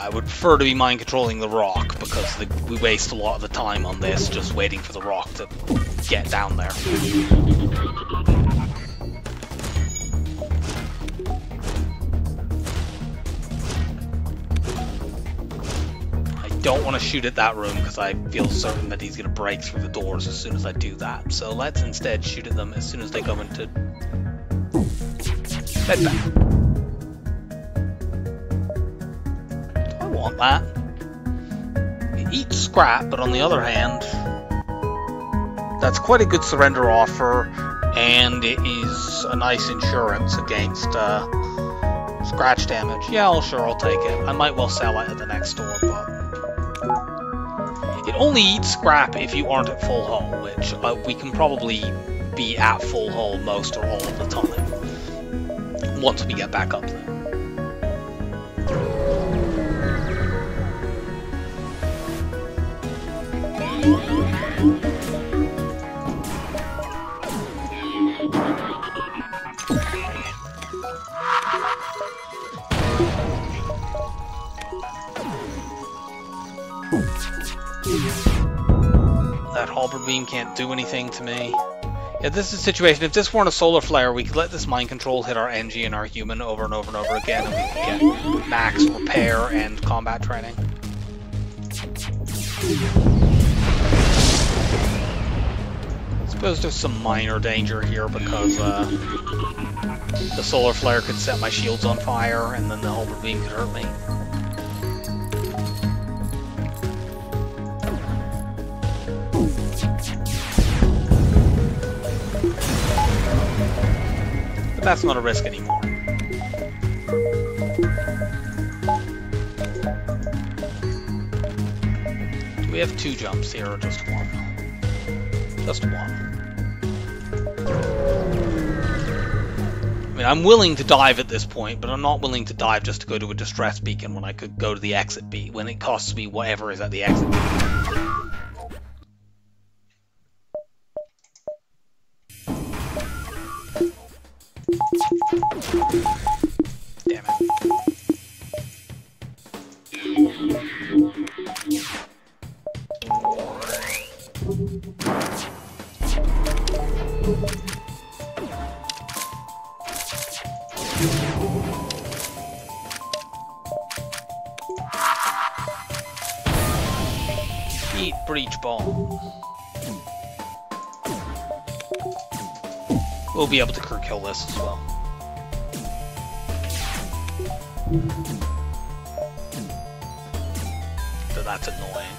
I would prefer to be mind controlling the rock because the, we waste a lot of the time on this just waiting for the rock to get down there. don't want to shoot at that room because I feel certain that he's going to break through the doors as soon as I do that. So let's instead shoot at them as soon as they come into bed back. I want that. You eat scrap, but on the other hand, that's quite a good surrender offer, and it is a nice insurance against uh, scratch damage. Yeah, I'll sure I'll take it. I might well sell it at the next store, but only eat scrap if you aren't at full hull, which uh, we can probably be at full hull most or all of the time once we get back up there. That halberd beam can't do anything to me. Yeah, this is a situation. If this weren't a solar flare, we could let this mind control hit our Engi and our human over and over and over again, and we could get max repair and combat training. I suppose there's some minor danger here because uh, the solar flare could set my shields on fire, and then the halberd beam could hurt me. But that's not a risk anymore. Do we have two jumps here or just one? Just one. I mean, I'm willing to dive at this point, but I'm not willing to dive just to go to a distress beacon when I could go to the exit beacon, when it costs me whatever is at the exit beacon. Kill this as well. So that's annoying.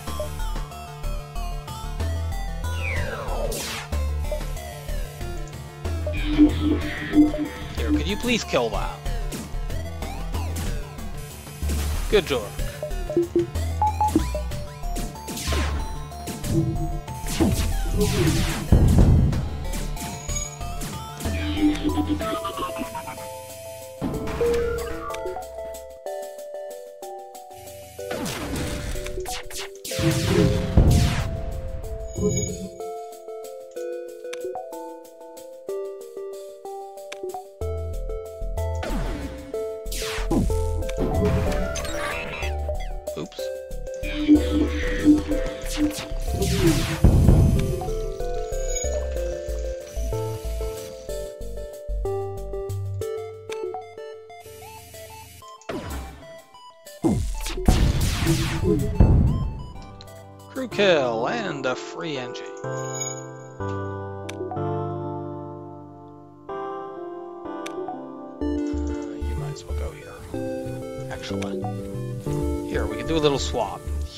Here, could you please kill that? Good job.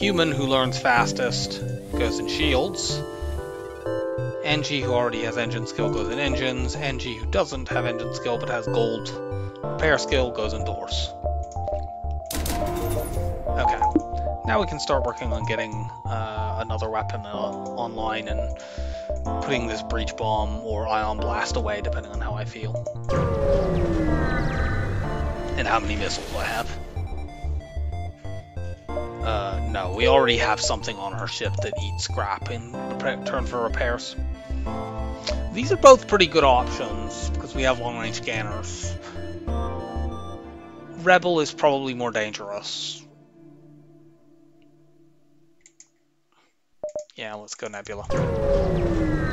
Human who learns fastest goes in shields. Engi who already has engine skill goes in engines. Engi who doesn't have engine skill but has gold repair skill goes in doors. Okay. Now we can start working on getting uh, another weapon uh, online and putting this breach bomb or ion blast away depending on how I feel. And how many missiles I have. We already have something on our ship that eats scrap in return for repairs. These are both pretty good options because we have long-range scanners. Rebel is probably more dangerous. Yeah, let's go Nebula.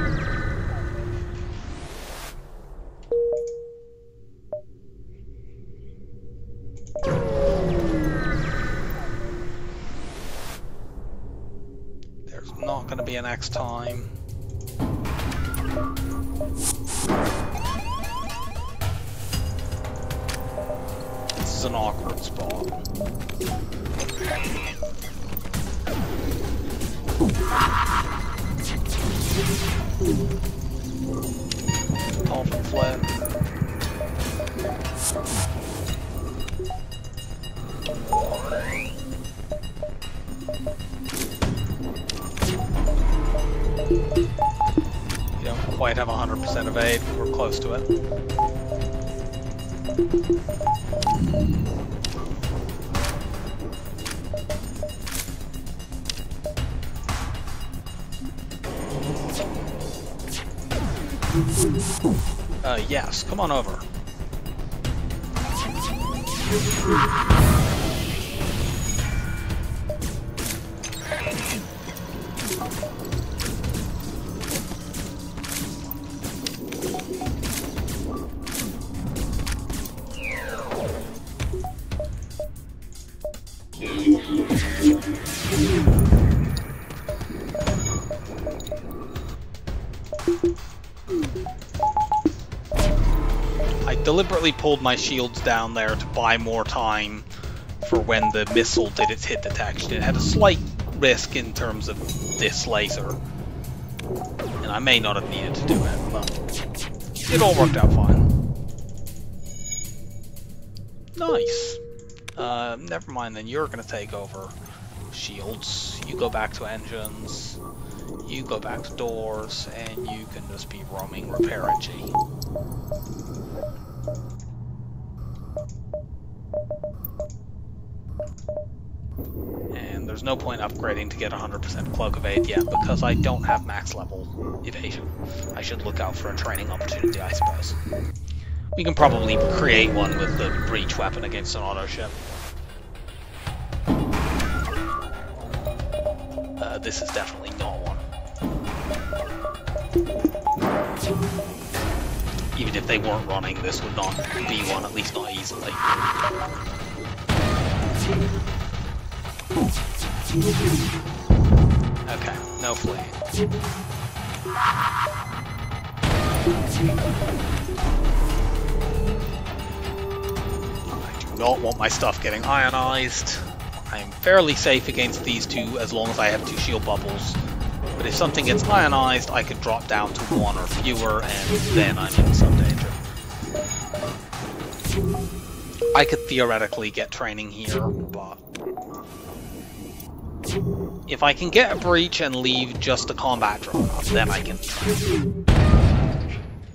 Be a next time. This is an awkward spot. Dolphin flip. You don't quite have 100% evade, but we're close to it. Uh, yes, come on over. Deliberately pulled my shields down there to buy more time for when the missile did its hit detection. It had a slight risk in terms of this laser. And I may not have needed to do it, but it all worked out fine. Nice. Uh, never mind then, you're gonna take over shields. You go back to engines. You go back to doors, and you can just be roaming repair Engi. And there's no point upgrading to get 100% cloak of Aid yet because I don't have max level evasion. I should look out for a training opportunity, I suppose. We can probably create one with the breach weapon against an auto ship. Uh, this is definitely not one. Even if they weren't running, this would not be one, at least not easily. Okay, no fleeing. I do not want my stuff getting ionized. I'm fairly safe against these two as long as I have two shield bubbles. But if something gets ionized, I could drop down to one or fewer, and then I'm in some danger. I could theoretically get training here, but... If I can get a breach and leave just a combat drone up, then I can.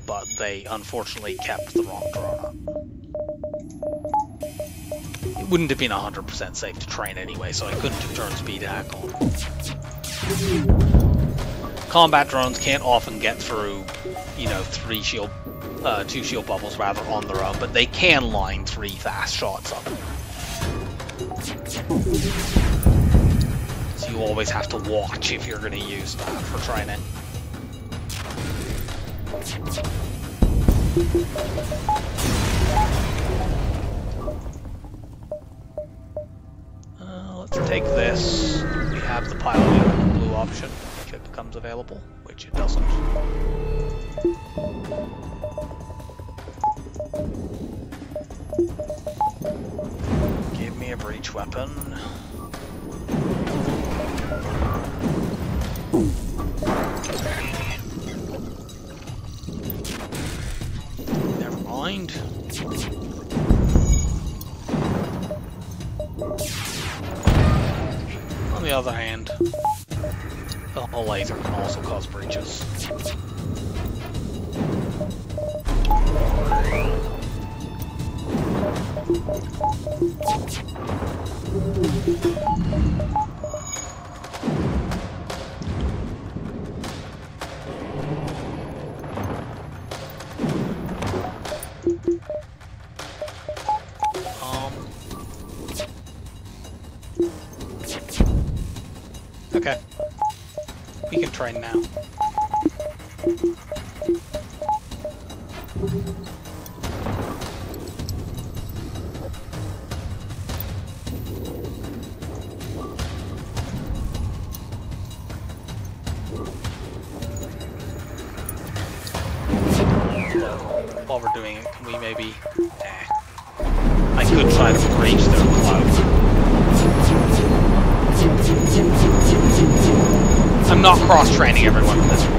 But they unfortunately kept the wrong drone up. It wouldn't have been 100% safe to train anyway, so I couldn't have turned speed hack on. Combat drones can't often get through, you know, three shield, uh, two shield bubbles rather on their own, but they can line three fast shots up. You always have to watch if you're to use that for training. Uh, let's take this. We have the pilot blue option if it becomes available, which it doesn't. Give me a breach weapon. Never mind. On the other hand, a laser can also cause breaches. Train now. Everyone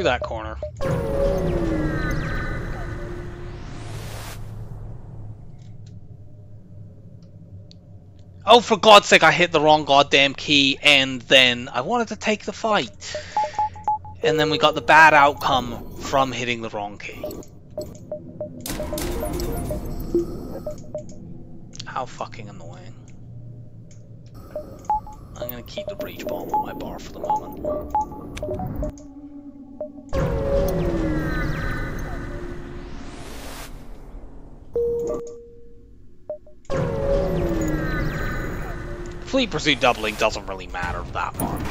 Screw that corner. Oh, for God's sake, I hit the wrong goddamn key, and then I wanted to take the fight. And then we got the bad outcome from hitting the wrong key. How fucking annoying. I'm gonna keep the breach bomb on my bar for the moment. Fleet Pursuit doubling doesn't really matter that much.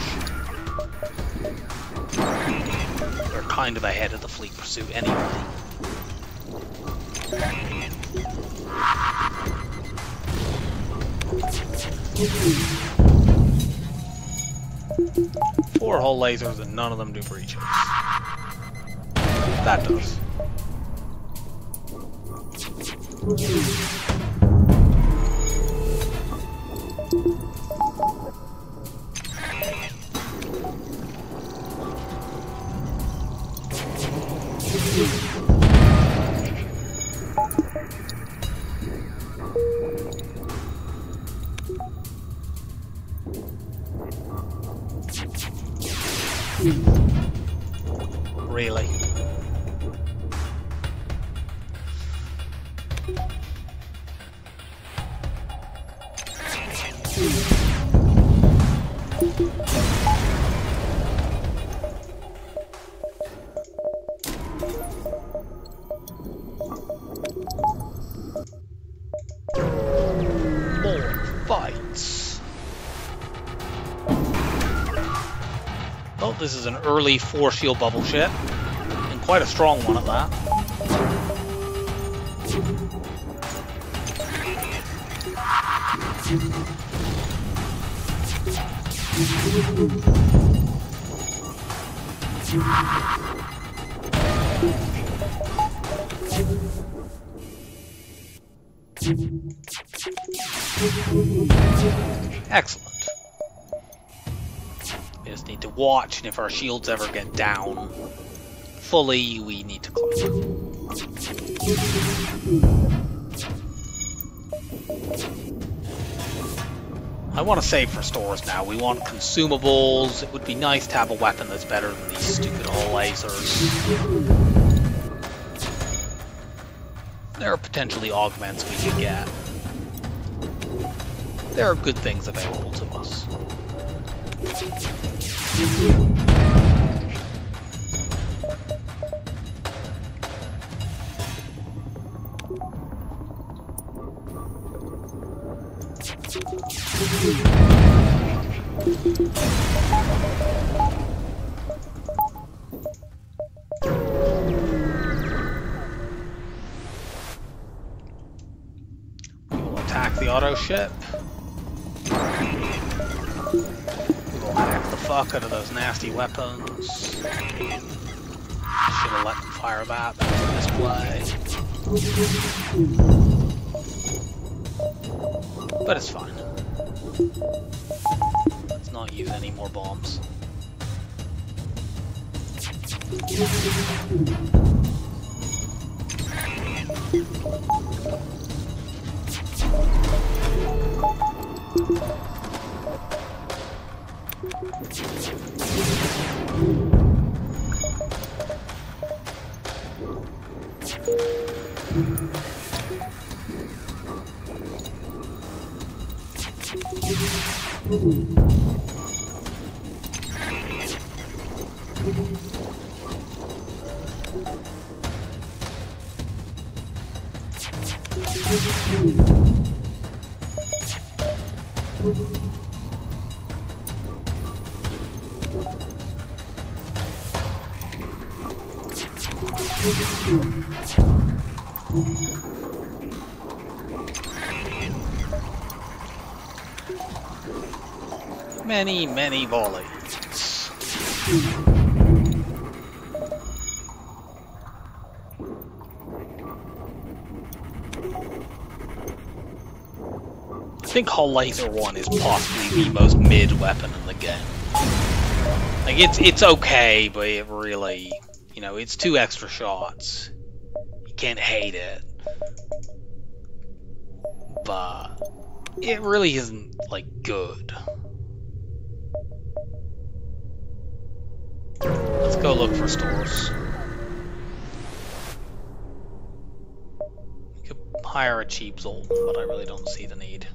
They're kind of ahead of the Fleet Pursuit anyway. Four hull lasers and none of them do breaches. That does. Really? An early four shield bubble ship. And quite a strong one at that. If our shields ever get down fully, we need to close. I want to save for stores now. We want consumables. It would be nice to have a weapon that's better than these stupid hull lasers. There are potentially augments we could get. There are good things available to us. Attack the auto ship. Those nasty weapons. Should have let them fire that. That was misplay. But it's fine. Let's not use any more bombs. Many, many volleys. I think Hull Laser 1 is possibly the most mid weapon in the game. Like, it's, it's okay, but it really, you know, it's two extra shots. You can't hate it. But it really isn't, like, good. Let's go look for stores. We could hire a cheap Zoltan, but I really don't see the need.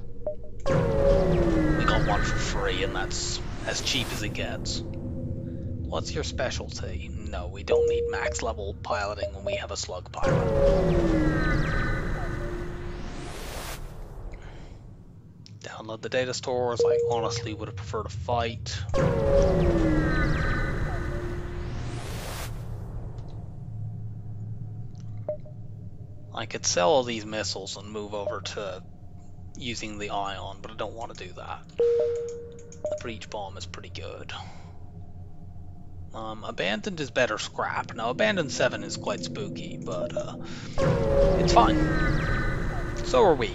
We got one for free, and that's as cheap as it gets. What's your specialty? No, we don't need max level piloting when we have a slug pilot. Download the data stores. I honestly would have preferred a fight. I could sell all these missiles and move over to using the ion, but I don't want to do that. The breach bomb is pretty good. Um, Abandoned is better scrap. Now, Abandoned 7 is quite spooky, but uh, it's fine. So are we.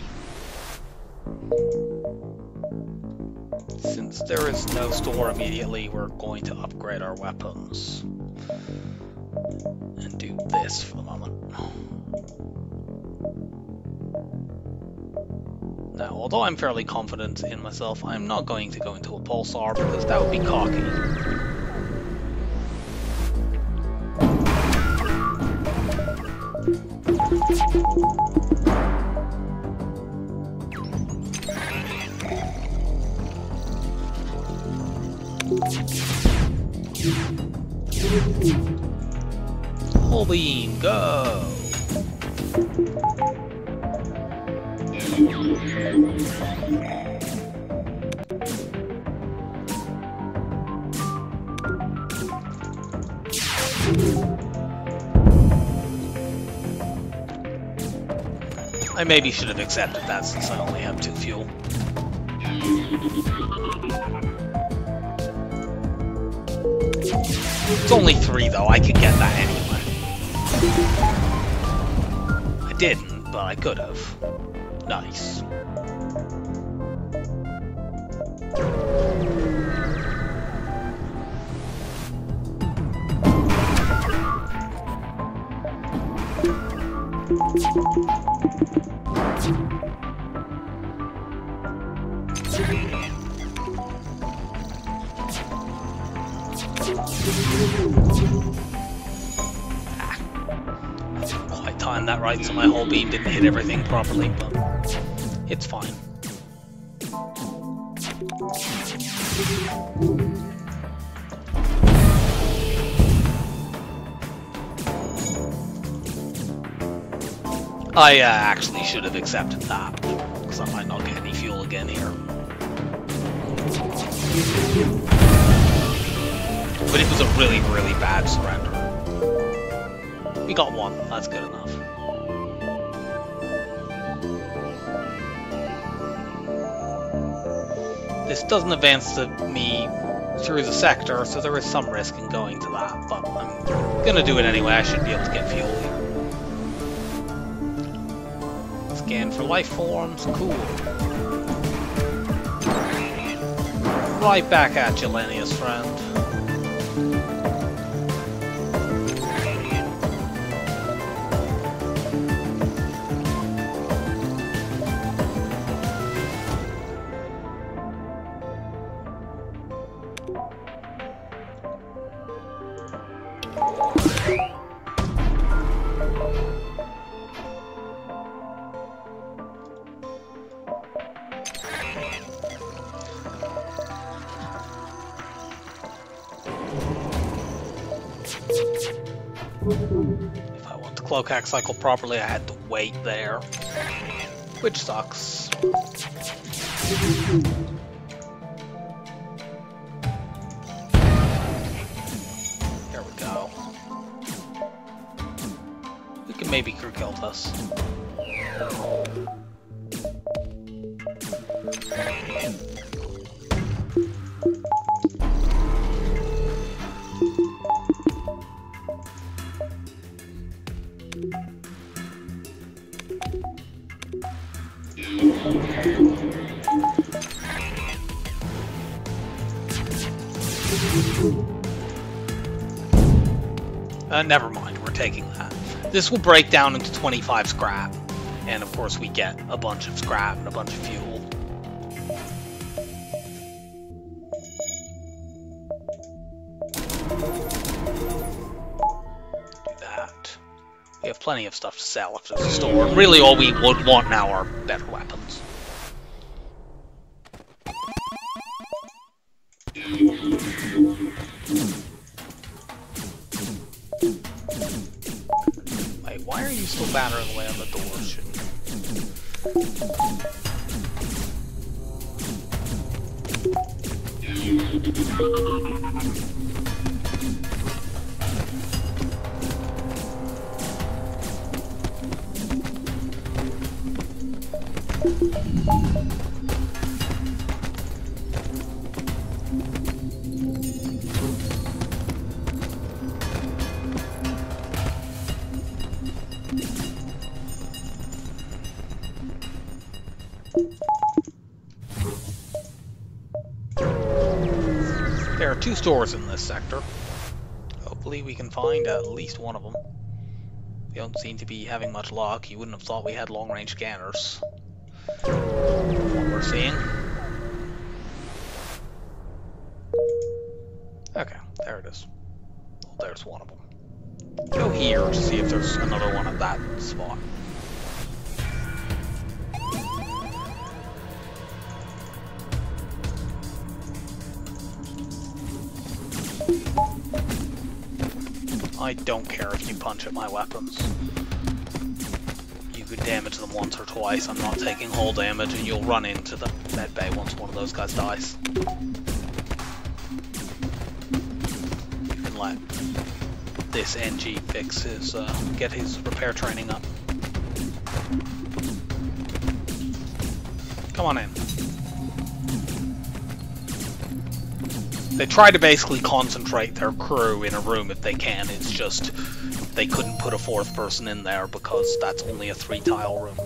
Since there is no store immediately, we're going to upgrade our weapons. And do this for the moment. Now, although I'm fairly confident in myself, I'm not going to go into a pulsar because that would be cocky. Hull beam, go! I maybe should have accepted that since I only have two fuel. It's only three though, I could get that anyway. I didn't, but I could have. Nice. Ah. Oh, Quite timed that right, so my hull beam didn't hit everything properly, but it's fine. I uh, actually should have accepted that, because I might not get any fuel again here. But it was a really, really bad surrender. We got one, that's good enough. This doesn't advance to me through the sector, so there is some risk in going to that, but I'm gonna do it anyway, I should be able to get fuel here. Scan for life forms, cool. Right back at you, Lanius friend. Hack cycle properly, I had to wait there. Which sucks. This will break down into 25 scrap. And of course we get a bunch of scrap and a bunch of fuel. Do that. We have plenty of stuff to sell if there's a store. Really all we would want now are better weapons. Sector. Hopefully we can find at least one of them. We don't seem to be having much luck. You wouldn't have thought we had long-range scanners. What we're seeing. Or twice, I'm not taking hull damage, and you'll run into the med bay once one of those guys dies. You can let this Engi fix his, uh, get his repair training up. Come on in. They try to basically concentrate their crew in a room if they can. It's just they couldn't put a fourth person in there because that's only a three tile room.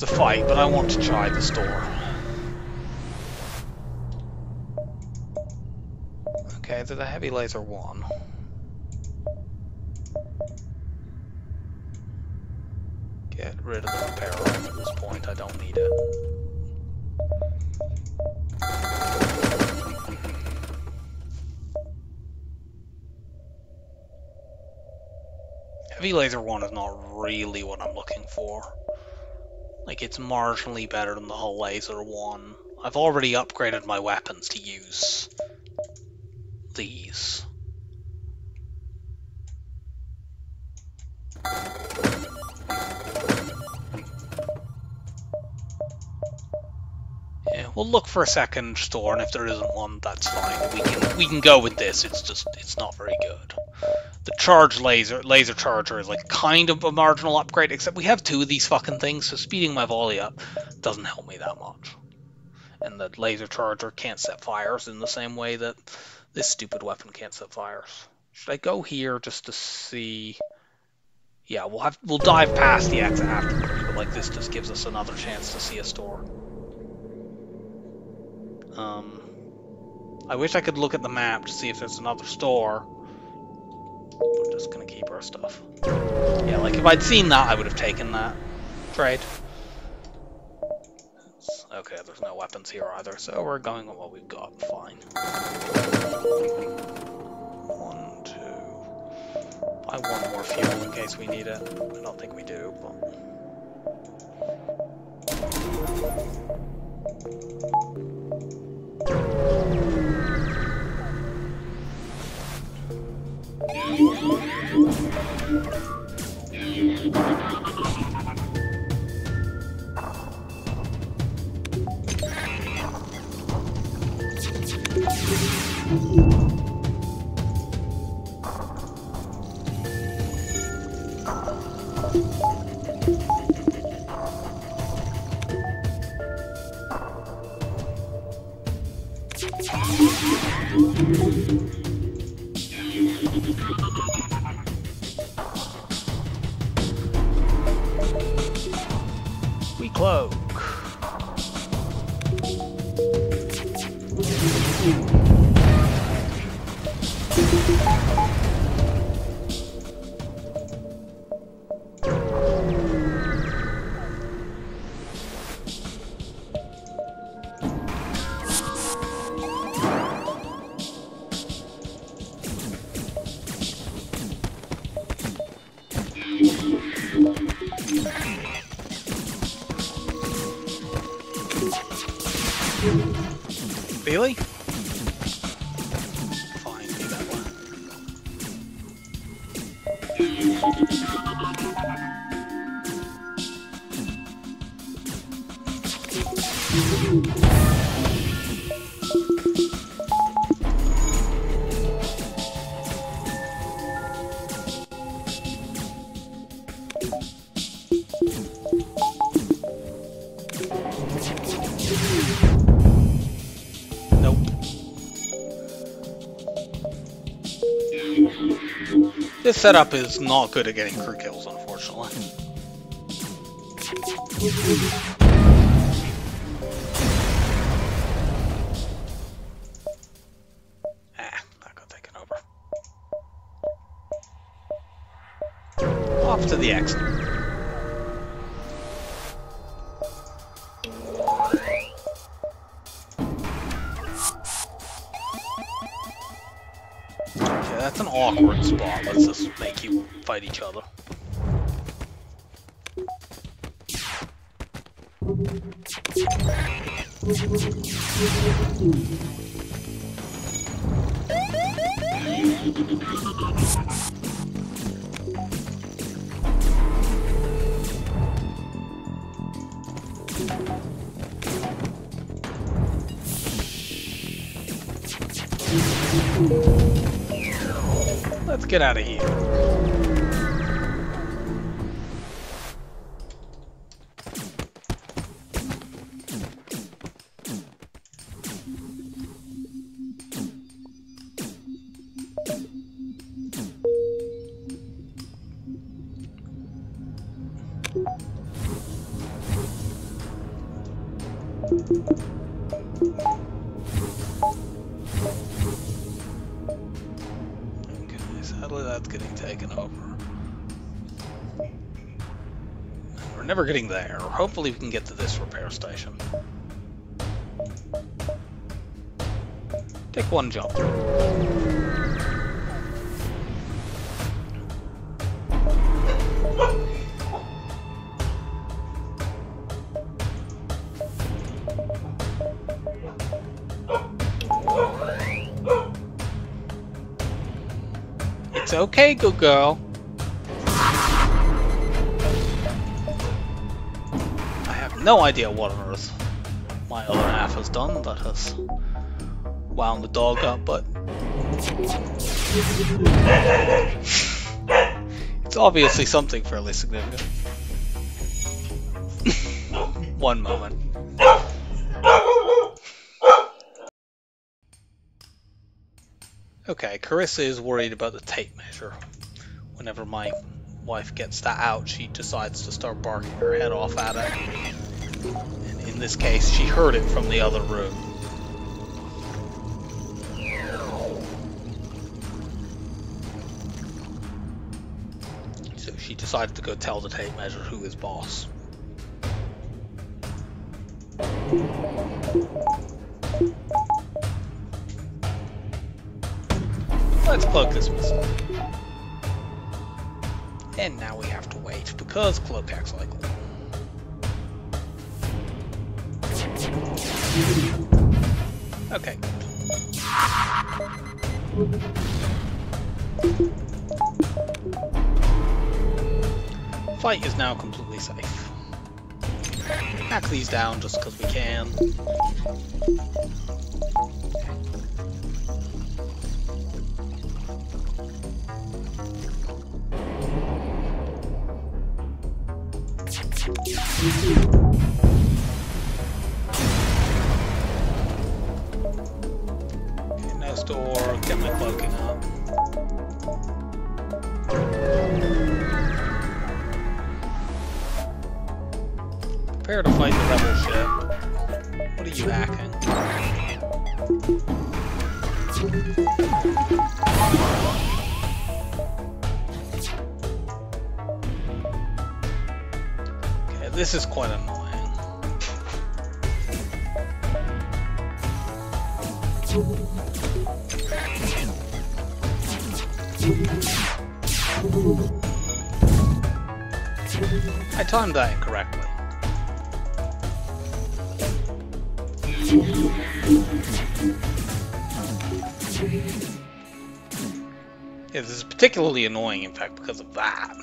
There's a fight, but I want to try the store. Okay, there's a heavy laser one. Get rid of the repair room at this point, I don't need it. Heavy laser one is not really what I'm looking for. Like, it's marginally better than the hull laser one. I've already upgraded my weapons to use these. Yeah, we'll look for a second store, and if there isn't one, that's fine. We can we can go with this. It's just it's not very good. The charge laser laser charger is like kind of a marginal upgrade, except we have two of these fucking things, so speeding my volley up doesn't help me that much. And the laser charger can't set fires in the same way that this stupid weapon can't set fires. Should I go here just to see? Yeah, we'll have we'll dive past the exit afterwards, but like this just gives us another chance to see a store. Um, I wish I could look at the map to see if there's another store. We're just gonna keep our stuff. Yeah, like if I'd seen that, I would have taken that trade. Okay, there's no weapons here either, so we're going with what we've got. Fine. One, two. Buy one more fuel in case we need it. I don't think we do, but. Thank you. We This setup is not good at getting crew kills, unfortunately. Ah, that got taken over. Off to the exit. Getting there. Hopefully we can get to this repair station. Take one jump. It's okay, good girl. No idea what on earth my other half has done that has wound the dog up, but it's obviously something fairly significant. <laughs> One moment. Okay, Carissa is worried about the tape measure. Whenever my wife gets that out, she decides to start barking her head off at it. And in this case, she heard it from the other room. So she decided to go tell the tape measure who is boss. Let's plug this missile. And now we have to wait because cloak hack Fight is now completely safe. Hack these down just because we can. I timed that incorrectly. Yeah, this is particularly annoying, in fact, because of that.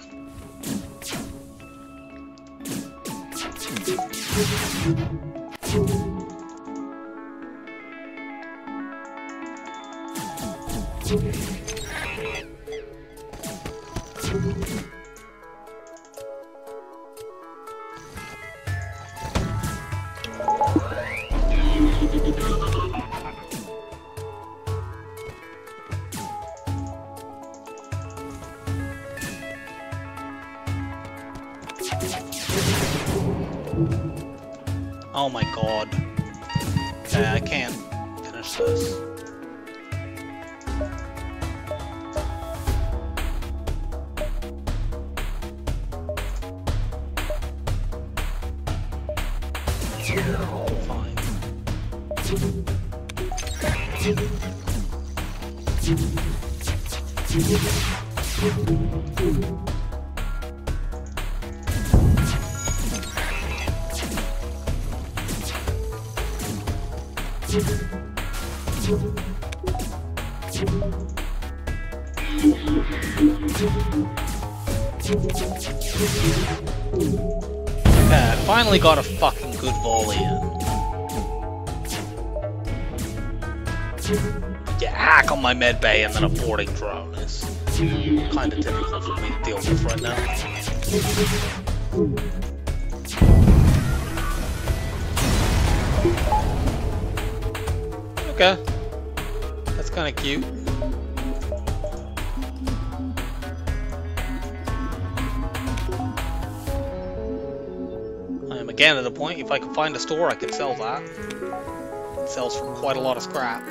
Finally got a fucking good volley in. Yeah, hack on my med bay and then a boarding drone is kind of difficult for me to deal with right now. Okay. That's kind of cute. Point, if I could find a store, I could sell that. It sells for quite a lot of scrap.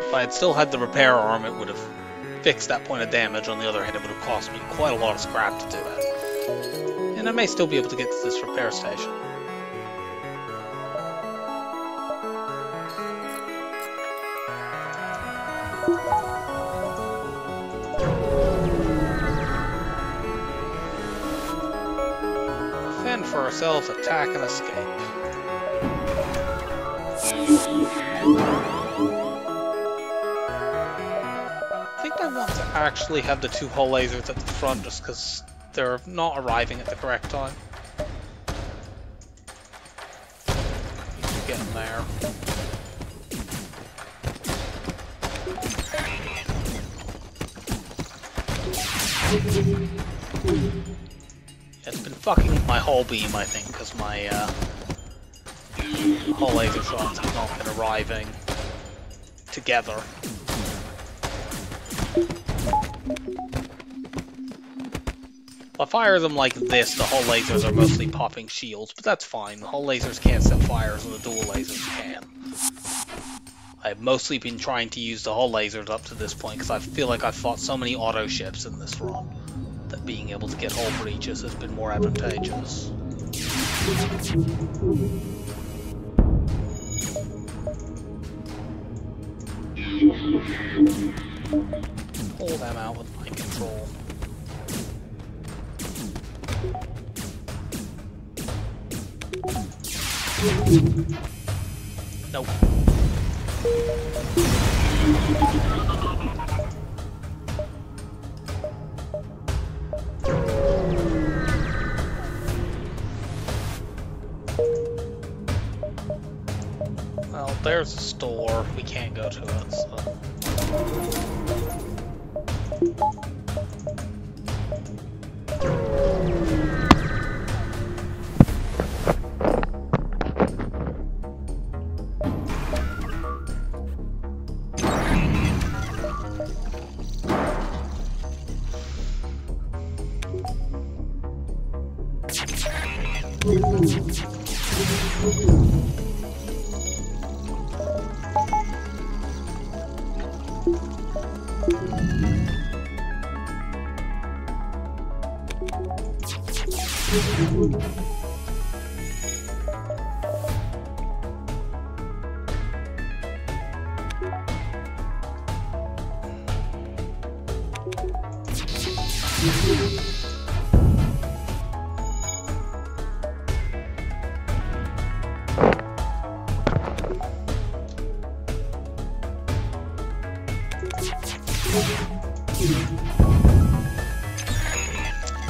If I had still had the repair arm, it would have fixed that point of damage. On the other hand, it would have cost me quite a lot of scrap to do it. And I may still be able to get to this repair station. Ourselves, attack and escape. I think I want to actually have the two hull lasers at the front just because they're not arriving at the correct time. Get there. It's been fucking hull beam, I think, because my uh, hull have not been arriving together. If I fire them like this, the hull lasers are mostly popping shields, but that's fine. The hull lasers can't set fires and the dual lasers can. I've mostly been trying to use the hull lasers up to this point because I feel like I've fought so many auto ships in this run being able to get hull breaches has been more advantageous. Pull them out with my control. Nope.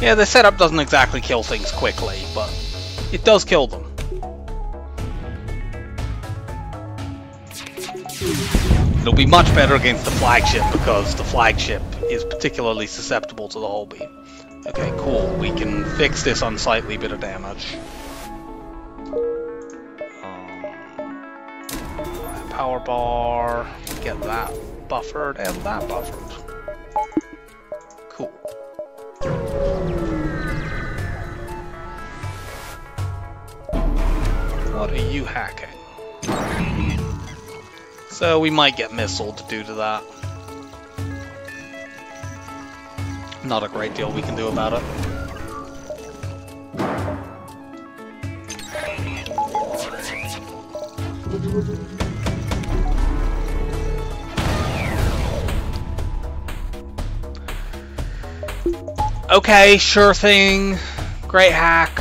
Yeah, the setup doesn't exactly kill things quickly, but it does kill them. It'll be much better against the flagship because the flagship is particularly susceptible to the hull beam. Okay, cool. We can fix this unsightly bit of damage. Um, power bar, get that buffered and that buffered. So we might get missiled due to that. Not a great deal we can do about it. Okay, sure thing. Great hack.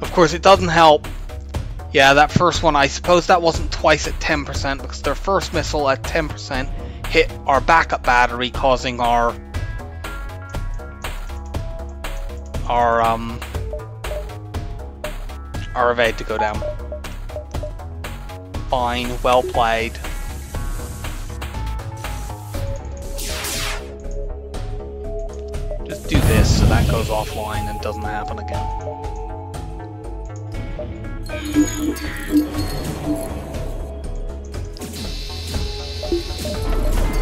Of course, it doesn't help. Yeah, that first one, I suppose that wasn't twice at 10% because their first missile at 10% hit our backup battery, causing our our um our evade to go down. Fine, well played. Just do this so that goes offline and doesn't happen again. Thank you.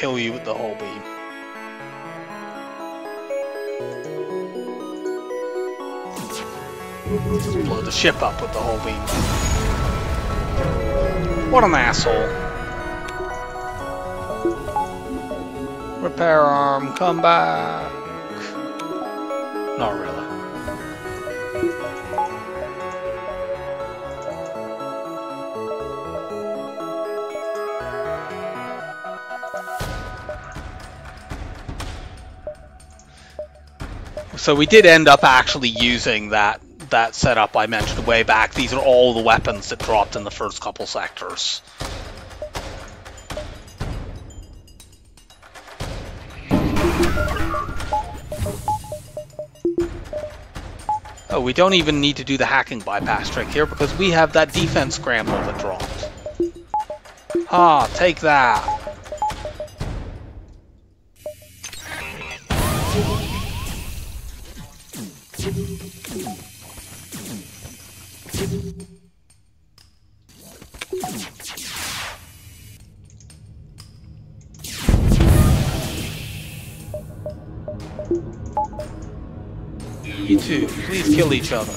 Kill you with the hull beam. Blow the ship up with the hull beam. What an asshole. Repair arm, come back. So we did end up actually using that that setup I mentioned way back. These are all the weapons that dropped in the first couple sectors. Oh, we don't even need to do the hacking bypass trick here because we have that defense scramble that dropped. Ah, take that. You two, please kill each other.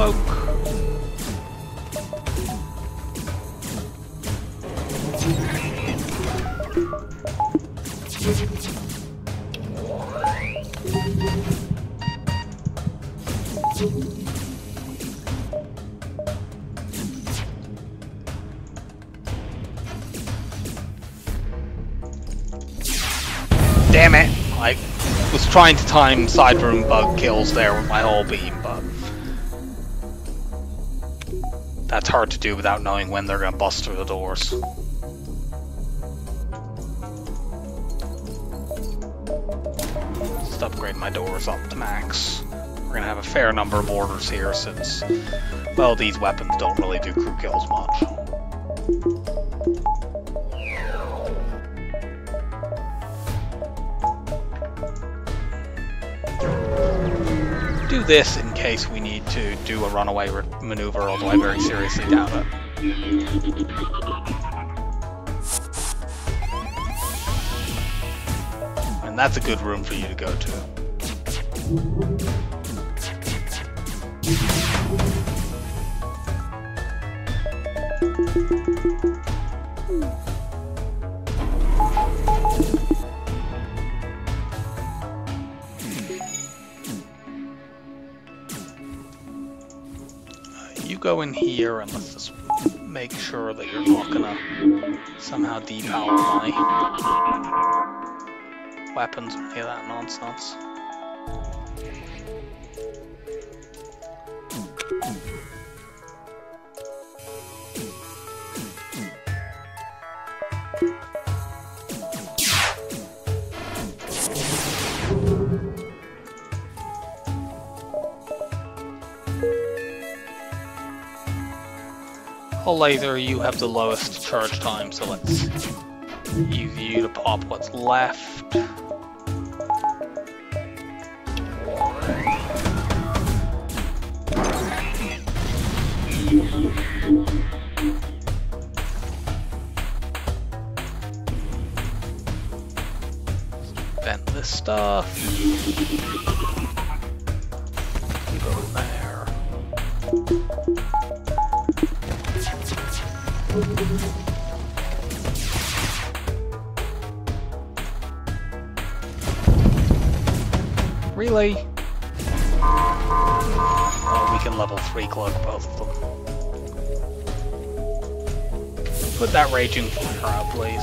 Cloak. Damn it! I was trying to time side room bug kills there with my hull beam, but that's hard to do without knowing when they're gonna bust through the doors. Just upgrade my doors up to max. We're gonna have a fair number of boarders here since, well, these weapons don't really do crew kills much. do this in case we need to a runaway maneuver, although I very seriously doubt it. And that's a good room for you to go to. Go in here and let's just make sure that you're not gonna somehow depower my weapons or any of that nonsense. Laser, you have the lowest charge time, so let's use you to pop what's left. Vent this stuff. Put that raging fire out, please.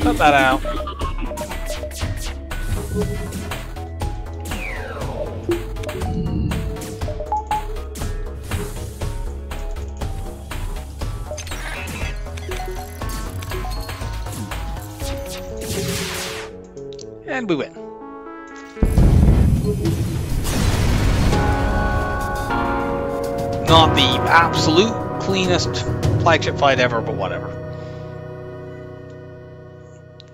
Put that out. Absolute cleanest flagship fight ever, but whatever.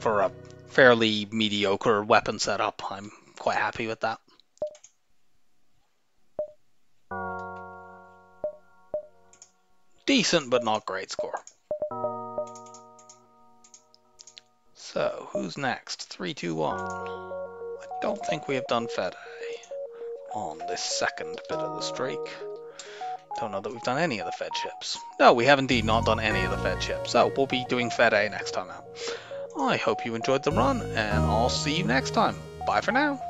For a fairly mediocre weapon setup, I'm quite happy with that. Decent, but not great score. So, who's next? Three, two, one. I don't think we have done Fed A on this second bit of the streak. Don't know that we've done any of the Fed ships. No, we have indeed not done any of the Fed ships. So, uh, we'll be doing Fed A next time out. I hope you enjoyed the run, and I'll see you next time. Bye for now.